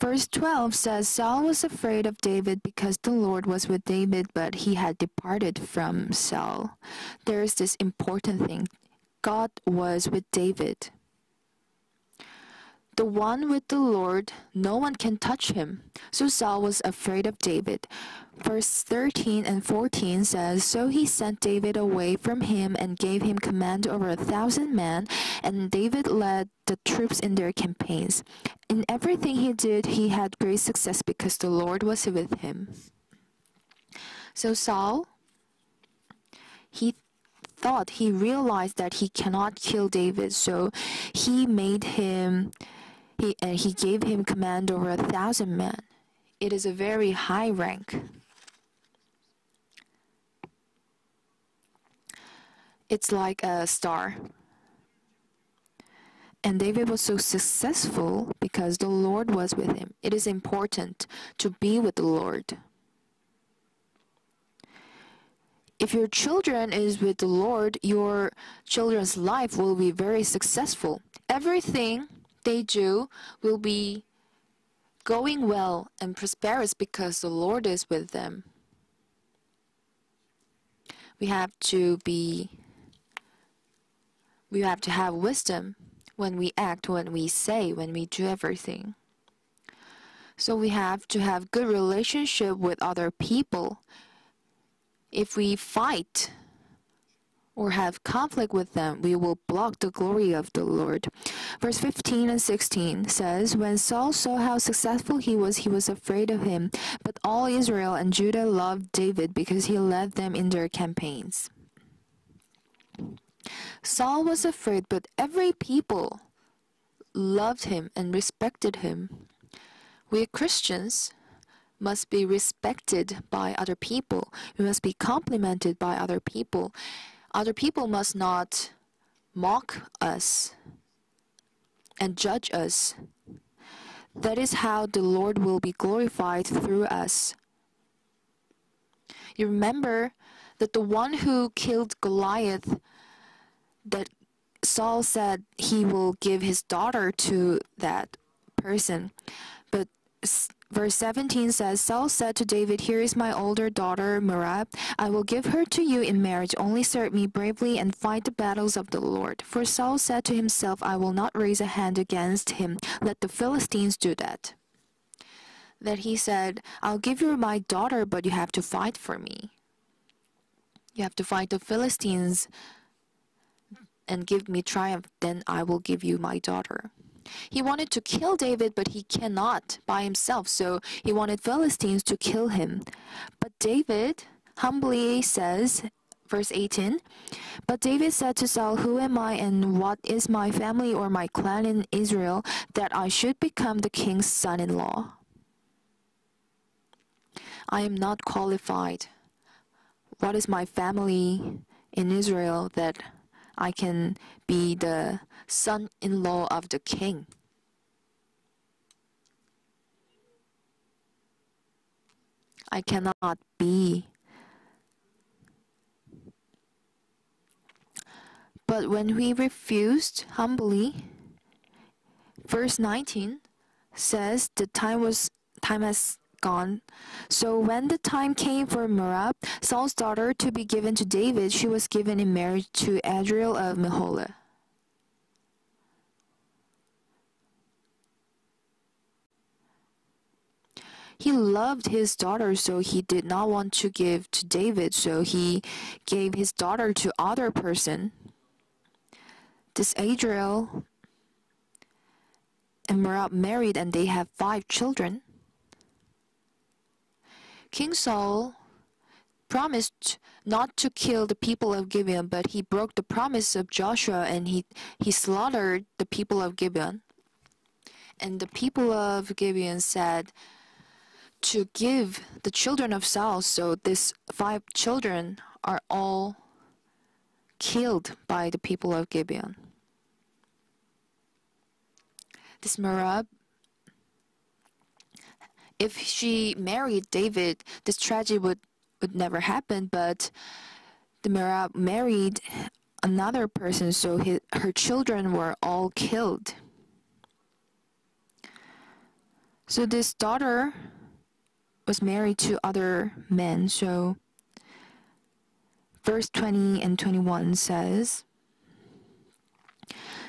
Verse 12 says Saul was afraid of David because the Lord was with David, but he had departed from Saul. There is this important thing God was with David. The one with the Lord, no one can touch him. So Saul was afraid of David. Verse 13 and 14 says, So he sent David away from him and gave him command over a thousand men, and David led the troops in their campaigns. In everything he did, he had great success because the Lord was with him. So Saul, he thought he realized that he cannot kill David, so he made him He, and he gave him command over a thousand men. It is a very high rank. It's like a star. And David was so successful because the Lord was with him. It is important to be with the Lord. If your children is with the Lord, your children's life will be very successful. Everything they do will be going well and prosperous because the Lord is with them. We have to be we have to have wisdom when we act, when we say, when we do everything. So we have to have good relationship with other people. If we fight or have conflict with them, we will block the glory of the Lord. Verse 15 and 16 says, When Saul saw how successful he was, he was afraid of him. But all Israel and Judah loved David because he led them in their campaigns. Saul was afraid, but every people loved him and respected him. We Christians must be respected by other people. We must be complimented by other people. Other people must not mock us and judge us. That is how the Lord will be glorified through us. You remember that the one who killed Goliath, that Saul said he will give his daughter to that person. But verse 17 says Saul said to David, Here is my older daughter, Merab. I will give her to you in marriage. Only serve me bravely and fight the battles of the Lord. For Saul said to himself, I will not raise a hand against him. Let the Philistines do that. That he said, I'll give you my daughter, but you have to fight for me. You have to fight the Philistines and give me triumph, then I will give you my daughter. He wanted to kill David, but he cannot by himself, so he wanted Philistines to kill him. But David humbly says, verse 18, But David said to Saul, Who am I and what is my family or my clan in Israel that I should become the king's son in law? I am not qualified. What is my family in Israel that I can be the son in law of the king. I cannot be. But when we refused humbly, verse 19 says the time was time has gone. So when the time came for Merab, Saul's daughter, to be given to David, she was given in marriage to Adriel of Meholah. He loved his daughter, so he did not want to give to David, so he gave his daughter to other person. This Adriel and Merab married and they have five children. King Saul promised not to kill the people of Gibeon, but he broke the promise of Joshua and he, he slaughtered the people of Gibeon. And the people of Gibeon said to give the children of Saul, so these five children are all killed by the people of Gibeon. This Merab if she married David, this tragedy would, would never happen. But the Merab married another person, so his, her children were all killed. So this daughter was married to other men. So verse 20 and 21 says,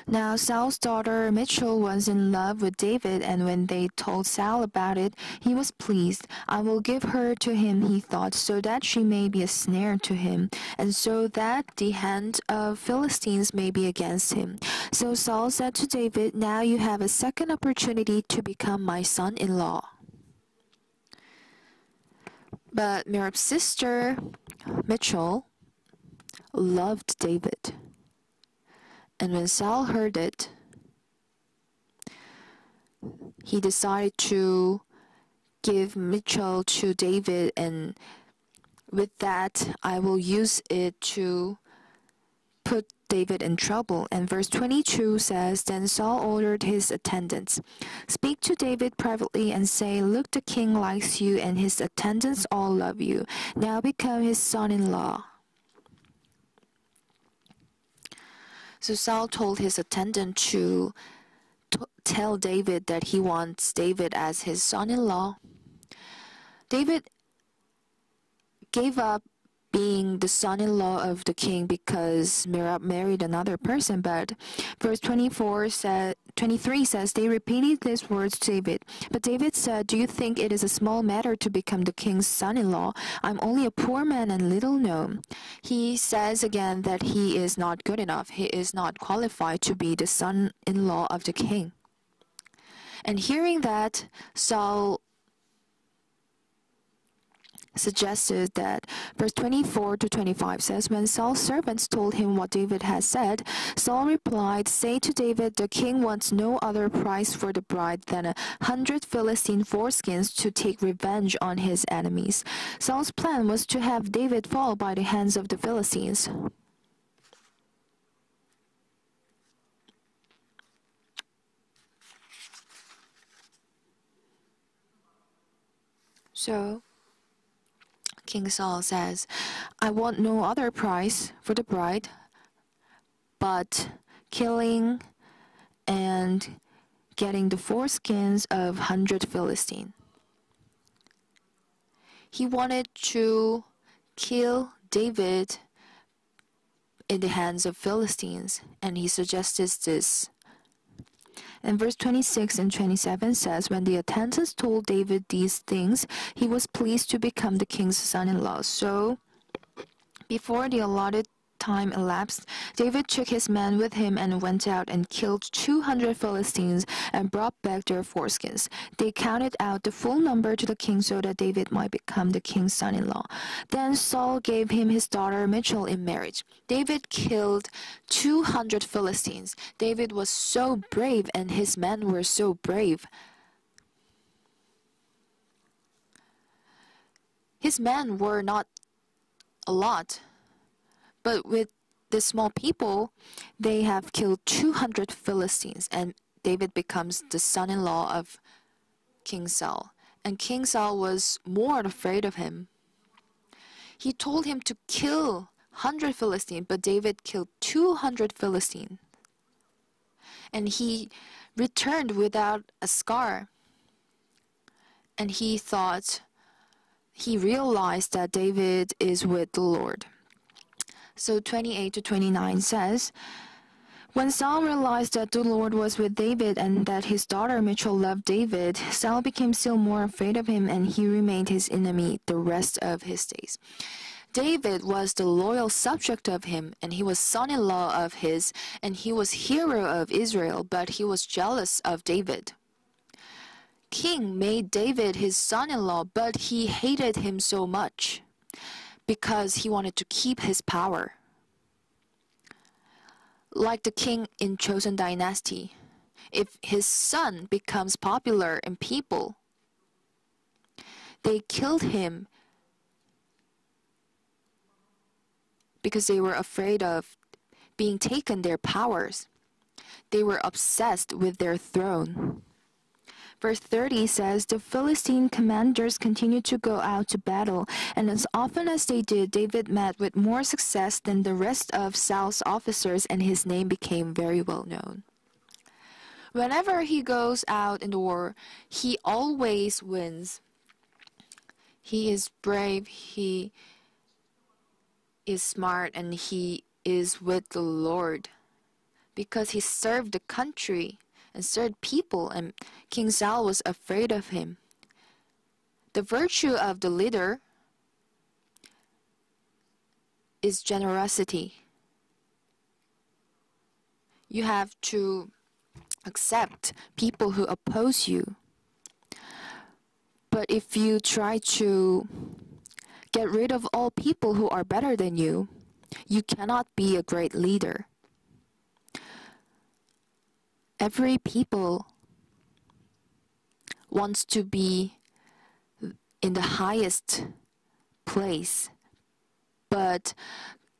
now Saul's daughter Michal was in love with David, and when they told Saul about it, he was pleased. I will give her to him, he thought, so that she may be a snare to him, and so that the hand of Philistines may be against him. So Saul said to David, Now you have a second opportunity to become my son in law. But Merab's sister, Mitchell, loved David. And when Saul heard it, he decided to give Mitchell to David, and with that, I will use it to David in trouble. And verse 22 says Then Saul ordered his attendants, Speak to David privately and say, Look, the king likes you, and his attendants all love you. Now become his son in law. So Saul told his attendant to tell David that he wants David as his son in law. David gave up being the son-in-law of the king because Merab married another person. But verse 24 said, 23 says, they repeated these words to David. But David said, Do you think it is a small matter to become the king's son-in-law? I'm only a poor man and little known. He says again that he is not good enough. He is not qualified to be the son-in-law of the king. And hearing that, Saul suggested that verse 24 to 25 says when Saul's servants told him what David had said Saul replied say to David the king wants no other price for the bride than a hundred Philistine foreskins to take revenge on his enemies Saul's plan was to have David fall by the hands of the Philistines. So King Saul says, I want no other price for the bride but killing and getting the foreskins of hundred Philistine. He wanted to kill David in the hands of Philistines, and he suggested this and verse 26 and 27 says, When the attendants told David these things, he was pleased to become the king's son in law. So, before the allotted time elapsed, David took his men with him and went out and killed 200 Philistines and brought back their foreskins. They counted out the full number to the king so that David might become the king's son in law. Then Saul gave him his daughter Michal in marriage. David killed 200 Philistines. David was so brave and his men were so brave. His men were not a lot but with the small people, they have killed 200 Philistines, and David becomes the son in law of King Saul. And King Saul was more afraid of him. He told him to kill 100 Philistines, but David killed 200 Philistines. And he returned without a scar. And he thought, he realized that David is with the Lord. So 28 to 29 says, when Saul realized that the Lord was with David and that his daughter Michal loved David, Saul became still more afraid of him and he remained his enemy the rest of his days. David was the loyal subject of him, and he was son in law of his, and he was hero of Israel, but he was jealous of David. King made David his son in law, but he hated him so much because he wanted to keep his power. Like the king in Chosun dynasty, if his son becomes popular in people, they killed him because they were afraid of being taken their powers. They were obsessed with their throne. Verse 30 says, The Philistine commanders continued to go out to battle, and as often as they did, David met with more success than the rest of Saul's officers, and his name became very well known. Whenever he goes out in the war, he always wins. He is brave, he is smart, and he is with the Lord because he served the country and served people, and King Saul was afraid of him. The virtue of the leader is generosity. You have to accept people who oppose you. But if you try to get rid of all people who are better than you, you cannot be a great leader every people wants to be in the highest place. But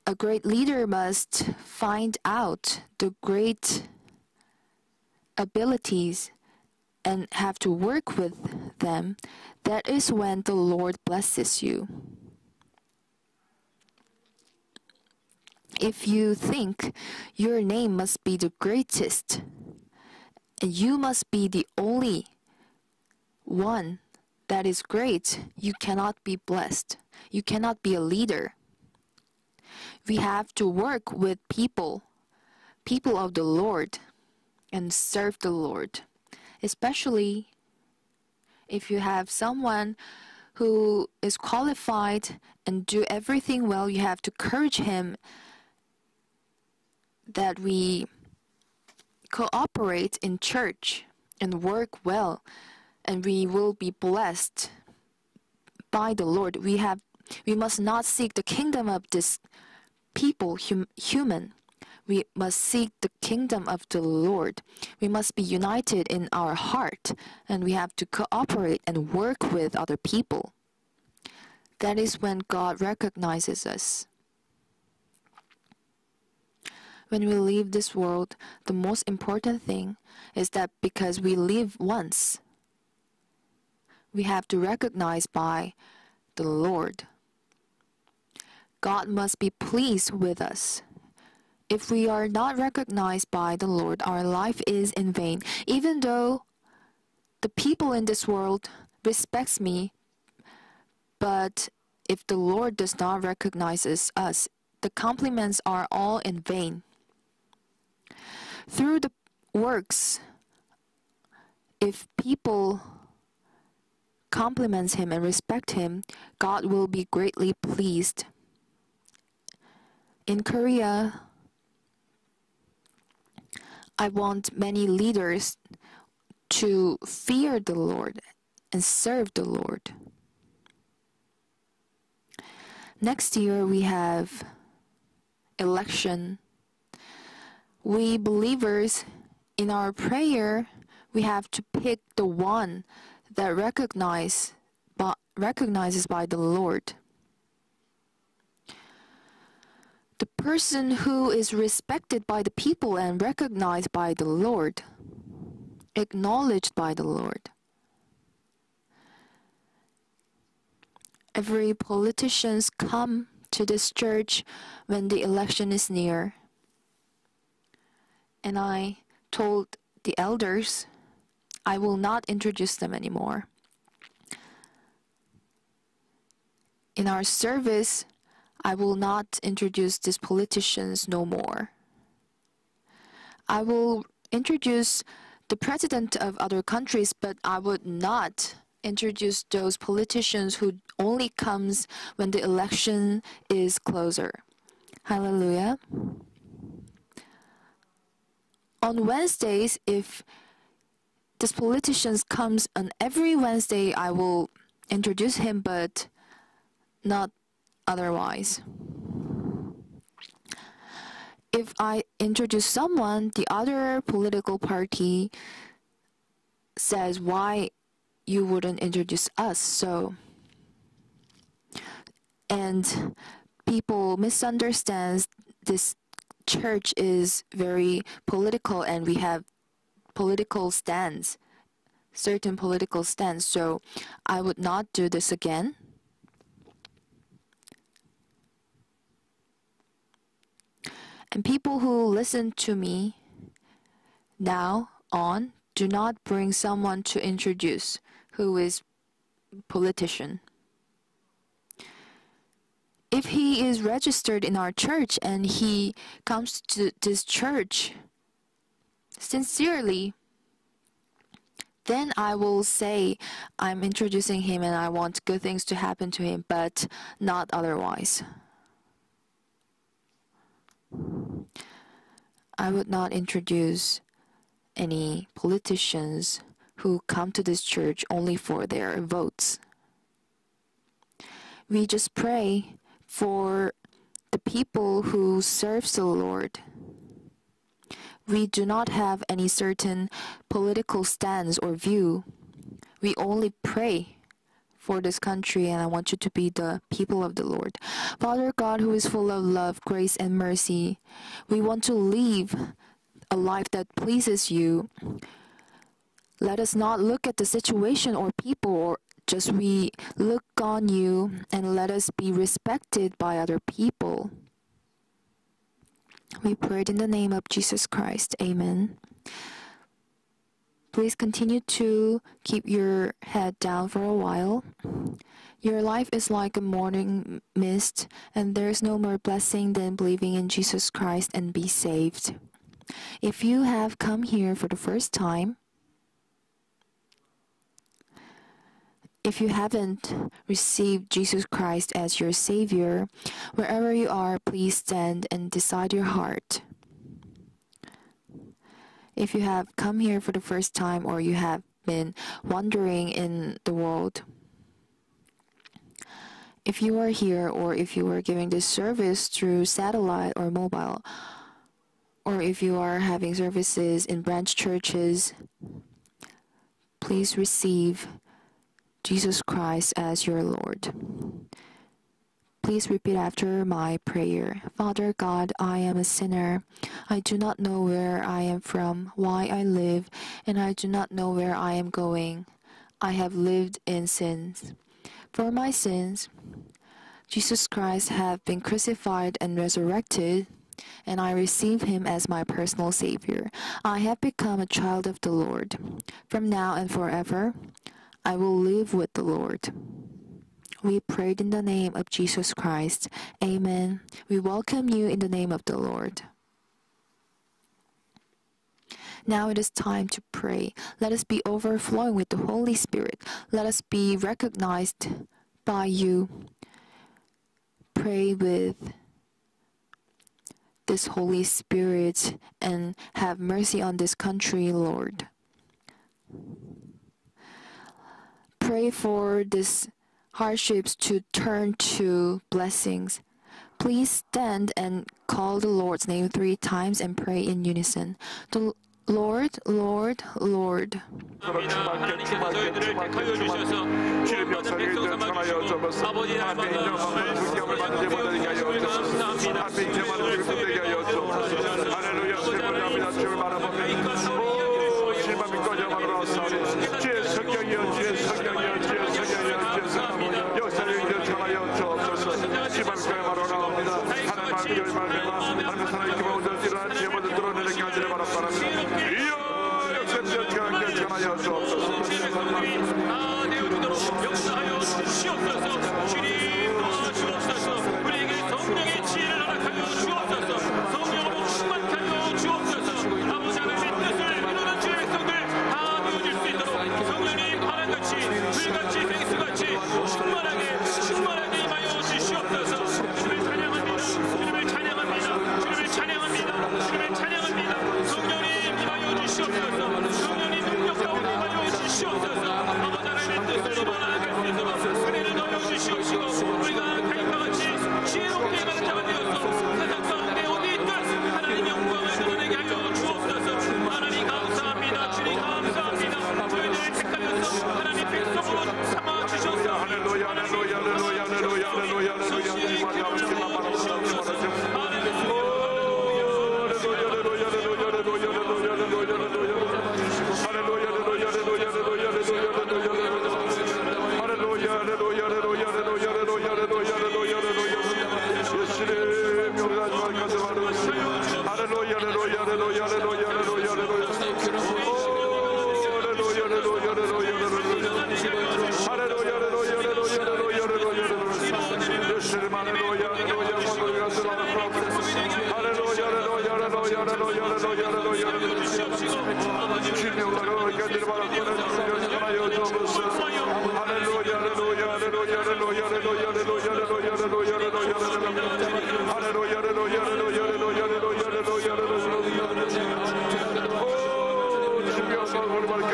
a great leader must find out the great abilities and have to work with them. That is when the Lord blesses you. If you think your name must be the greatest, and you must be the only one that is great, you cannot be blessed. You cannot be a leader. We have to work with people, people of the Lord, and serve the Lord. Especially if you have someone who is qualified and do everything well, you have to encourage him that we cooperate in church and work well and we will be blessed by the Lord. We have we must not seek the kingdom of this people hum, human. We must seek the kingdom of the Lord. We must be united in our heart and we have to cooperate and work with other people. That is when God recognizes us. When we leave this world, the most important thing is that because we live once, we have to recognize by the Lord. God must be pleased with us. If we are not recognized by the Lord, our life is in vain. Even though the people in this world respects me, but if the Lord does not recognize us, the compliments are all in vain. Through the works, if people compliments him and respect him, God will be greatly pleased. In Korea, I want many leaders to fear the Lord and serve the Lord. Next year we have election. We believers in our prayer we have to pick the one that recognize by, recognizes by the Lord. The person who is respected by the people and recognized by the Lord, acknowledged by the Lord. Every politicians come to this church when the election is near. And I told the elders I will not introduce them anymore. In our service, I will not introduce these politicians no more. I will introduce the president of other countries, but I would not introduce those politicians who only comes when the election is closer. Hallelujah. On Wednesdays, if this politician comes on every Wednesday, I will introduce him, but not otherwise. If I introduce someone, the other political party says why you wouldn't introduce us. So, and people misunderstand this church is very political and we have political stance, certain political stance. So I would not do this again. And people who listen to me now on do not bring someone to introduce who is politician. If he is registered in our church and he comes to this church sincerely, then I will say I'm introducing him and I want good things to happen to him, but not otherwise. I would not introduce any politicians who come to this church only for their votes. We just pray for the people who serves the Lord. We do not have any certain political stance or view. we only pray for this country, and I want you to be the people of the Lord. Father God, who is full of love, grace, and mercy, we want to live a life that pleases you. Let us not look at the situation or people, or just we look on you, and let us be respected by other people. We prayed in the name of Jesus Christ. Amen. Please continue to keep your head down for a while. Your life is like a morning mist, and there's no more blessing than believing in Jesus Christ and be saved. If you have come here for the first time, if you haven't received Jesus Christ as your Savior, wherever you are, please stand and decide your heart. If you have come here for the first time or you have been wandering in the world, if you are here or if you are giving this service through satellite or mobile, or if you are having services in branch churches, please receive Jesus Christ as your Lord. Please repeat after my prayer. Father God, I am a sinner. I do not know where I am from, why I live, and I do not know where I am going. I have lived in sins. For my sins, Jesus Christ have been crucified and resurrected, and I receive him as my personal savior. I have become a child of the Lord. From now and forever, I will live with the Lord. We prayed in the name of Jesus Christ. Amen. We welcome you in the name of the Lord. Now it is time to pray. Let us be overflowing with the Holy Spirit. Let us be recognized by you. Pray with this Holy Spirit and have mercy on this country, Lord. Pray for these hardships to turn to blessings. Please stand and call the Lord's name three times and pray in unison. The Lord, Lord, Lord.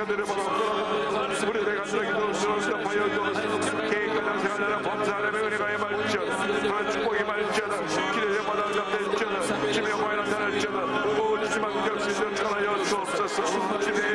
우리 내가 쓰기도 수업하여 주옵소서 계획하는 생활나라 범사하는 은혜가 말지어다 그런 축복이 말지어다 기대에 받아 잡될지어다 주의 영광이 나타날지어다 오 주님만 역시 전하여 주옵소서 주의 백성들의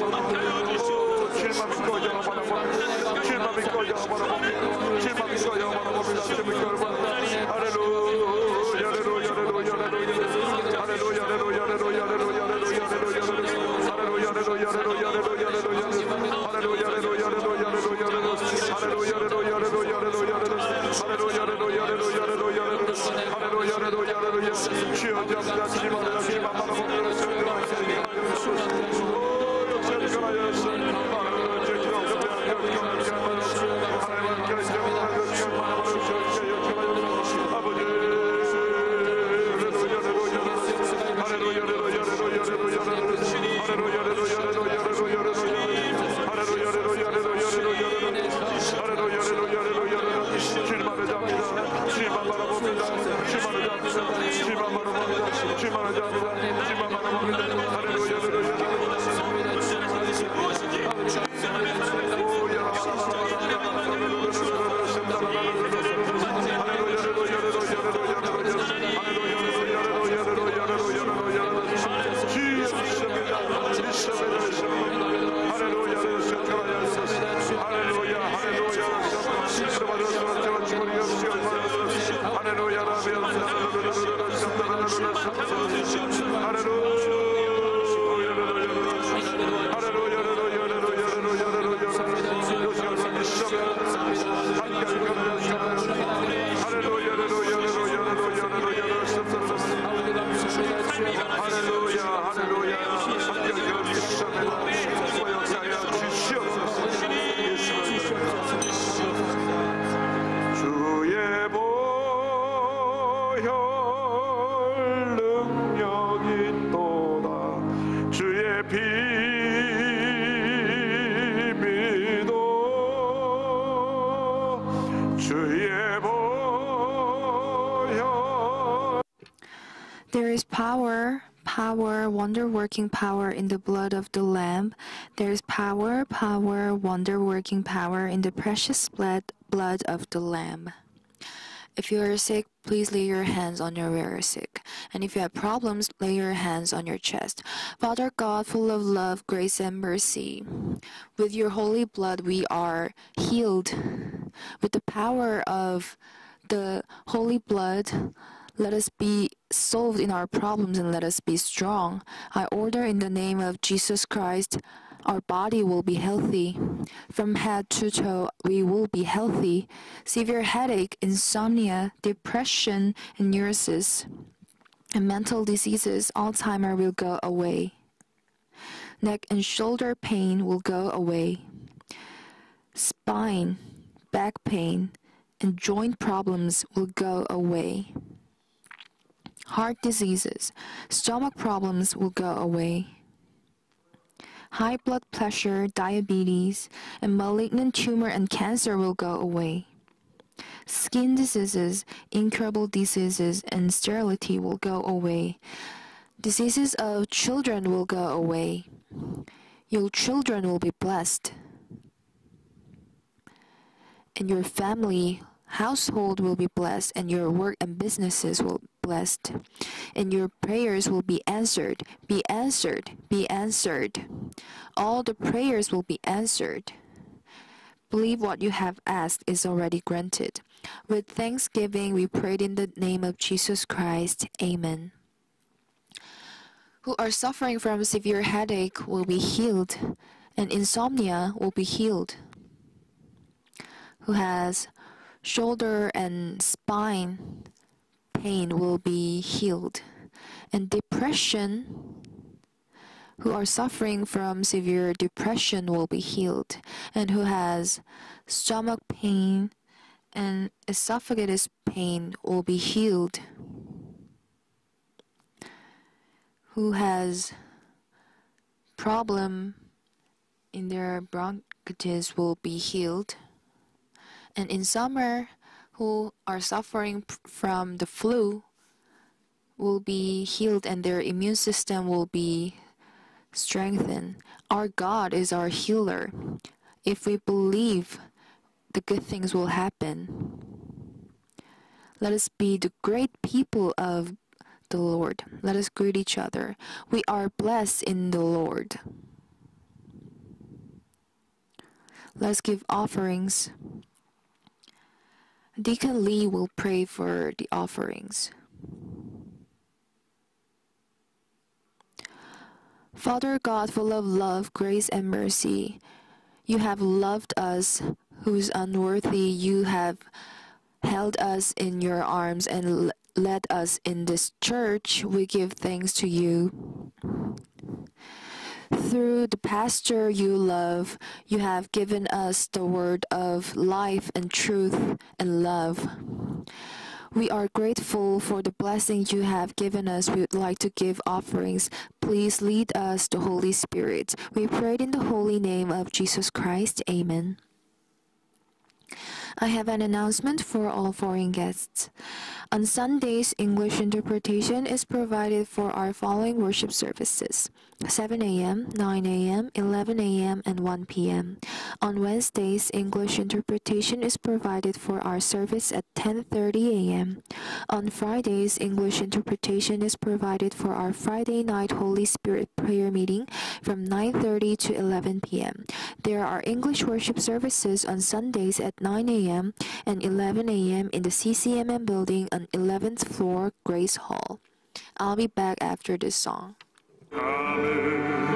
Makan working power in the blood of the Lamb. There is power, power, wonder working power in the precious blood, blood of the Lamb. If you are sick, please lay your hands on your wearer sick. And if you have problems, lay your hands on your chest. Father God, full of love, grace, and mercy, with your holy blood we are healed. With the power of the holy blood, let us be solved in our problems and let us be strong. I order in the name of Jesus Christ, our body will be healthy. From head to toe, we will be healthy. Severe headache, insomnia, depression, and neurosis, and mental diseases, Alzheimer will go away. Neck and shoulder pain will go away. Spine, back pain, and joint problems will go away. Heart diseases, stomach problems will go away. High blood pressure, diabetes, and malignant tumor and cancer will go away. Skin diseases, incurable diseases, and sterility will go away. Diseases of children will go away. Your children will be blessed. And your family, household will be blessed, and your work and businesses will be blessed. And your prayers will be answered, be answered, be answered. All the prayers will be answered. Believe what you have asked is already granted. With thanksgiving, we prayed in the name of Jesus Christ. Amen. Who are suffering from severe headache will be healed, and insomnia will be healed. Who has shoulder and spine pain will be healed, and depression who are suffering from severe depression will be healed, and who has stomach pain and esophagus pain will be healed. Who has problem in their bronchitis will be healed. And in summer, who are suffering from the flu will be healed and their immune system will be strengthened. Our God is our healer. If we believe, the good things will happen. Let us be the great people of the Lord. Let us greet each other. We are blessed in the Lord. Let us give offerings. Deacon Lee will pray for the offerings. Father God, full of love, grace, and mercy, you have loved us who's unworthy. You have held us in your arms and led us in this church. We give thanks to you. Through the pastor you love, you have given us the word of life and truth and love. We are grateful for the blessing you have given us. We would like to give offerings. Please lead us, to the Holy Spirit. We pray in the holy name of Jesus Christ. Amen. I have an announcement for all foreign guests. On Sundays, English interpretation is provided for our following worship services 7 a.m., 9 a.m., 11 a.m., and 1 p.m. On Wednesdays, English interpretation is provided for our service at 10:30 a.m. On Fridays, English interpretation is provided for our Friday night Holy Spirit prayer meeting from 9:30 to 11 p.m. There are English worship services on Sundays at 9 a.m. and 11 a.m. in the CCMM building on 11th floor, Grace Hall. I'll be back after this song. 주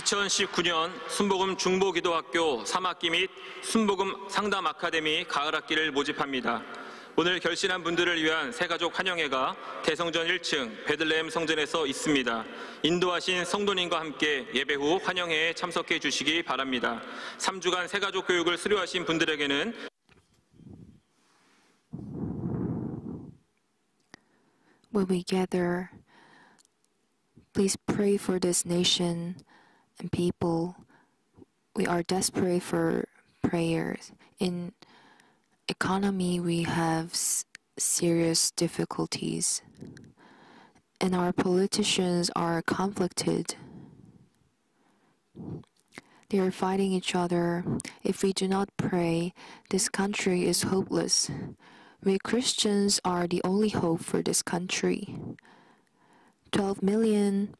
2019년 순복음 중보기도학교 3학기 및 순복음 상담 아카데미 가을 학기를 모집합니다. 오늘 결신한 분들을 위한 새가족 환영회가 대성전 1층 베들레헴 성전에서 있습니다. 인도하신 성도님과 함께 예배 후 환영회에 참석해 주시기 바랍니다. 3주간 새가족 교육을 수료하신 분들에게는 When we gather, please pray for this nation and people. We are desperate for prayers. In economy, we have serious difficulties, and our politicians are conflicted. They are fighting each other. If we do not pray, this country is hopeless. We Christians are the only hope for this country. 12 million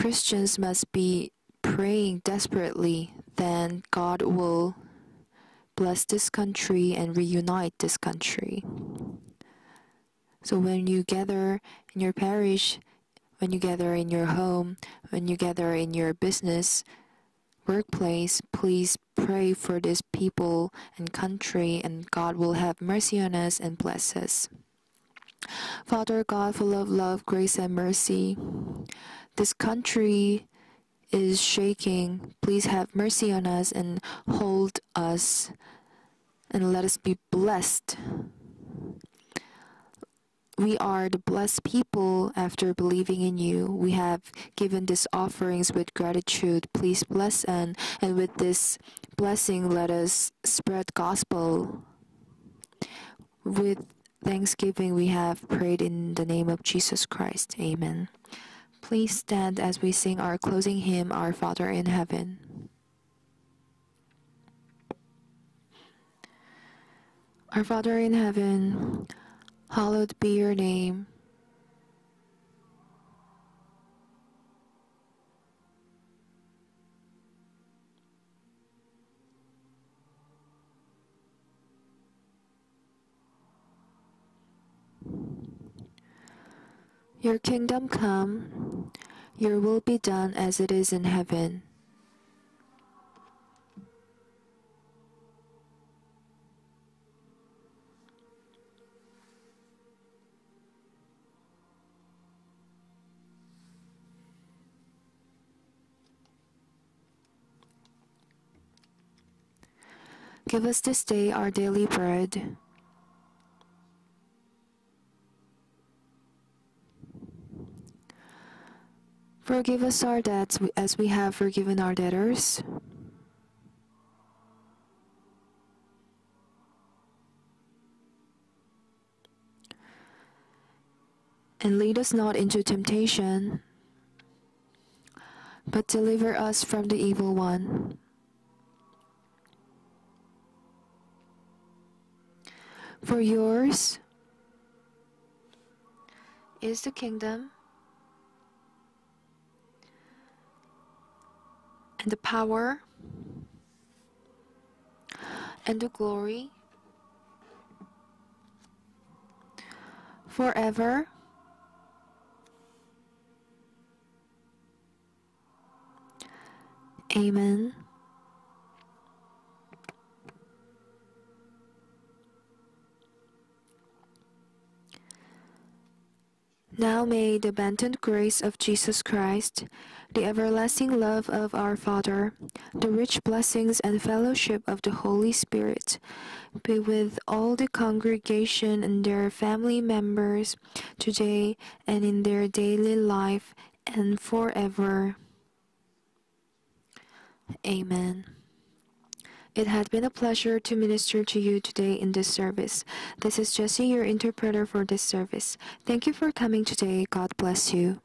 Christians must be praying desperately, then God will bless this country and reunite this country. So when you gather in your parish, when you gather in your home, when you gather in your business, workplace, please pray for this people and country, and God will have mercy on us and bless us. Father God, full of love, grace, and mercy, this country is shaking. Please have mercy on us and hold us, and let us be blessed. We are the blessed people after believing in you. We have given these offerings with gratitude. Please bless and and with this blessing let us spread gospel. With thanksgiving we have prayed in the name of Jesus Christ. Amen. Please stand as we sing our closing hymn, Our Father in Heaven. Our Father in heaven, hallowed be your name. Your kingdom come, your will be done as it is in heaven. Give us this day our daily bread. Forgive us our debts as we have forgiven our debtors. And lead us not into temptation, but deliver us from the evil one. For yours is the kingdom and the power and the glory forever. Amen. Now may the abundant grace of Jesus Christ, the everlasting love of our Father, the rich blessings and fellowship of the Holy Spirit be with all the congregation and their family members today and in their daily life and forever. Amen. It had been a pleasure to minister to you today in this service. This is Jesse, your interpreter for this service. Thank you for coming today. God bless you.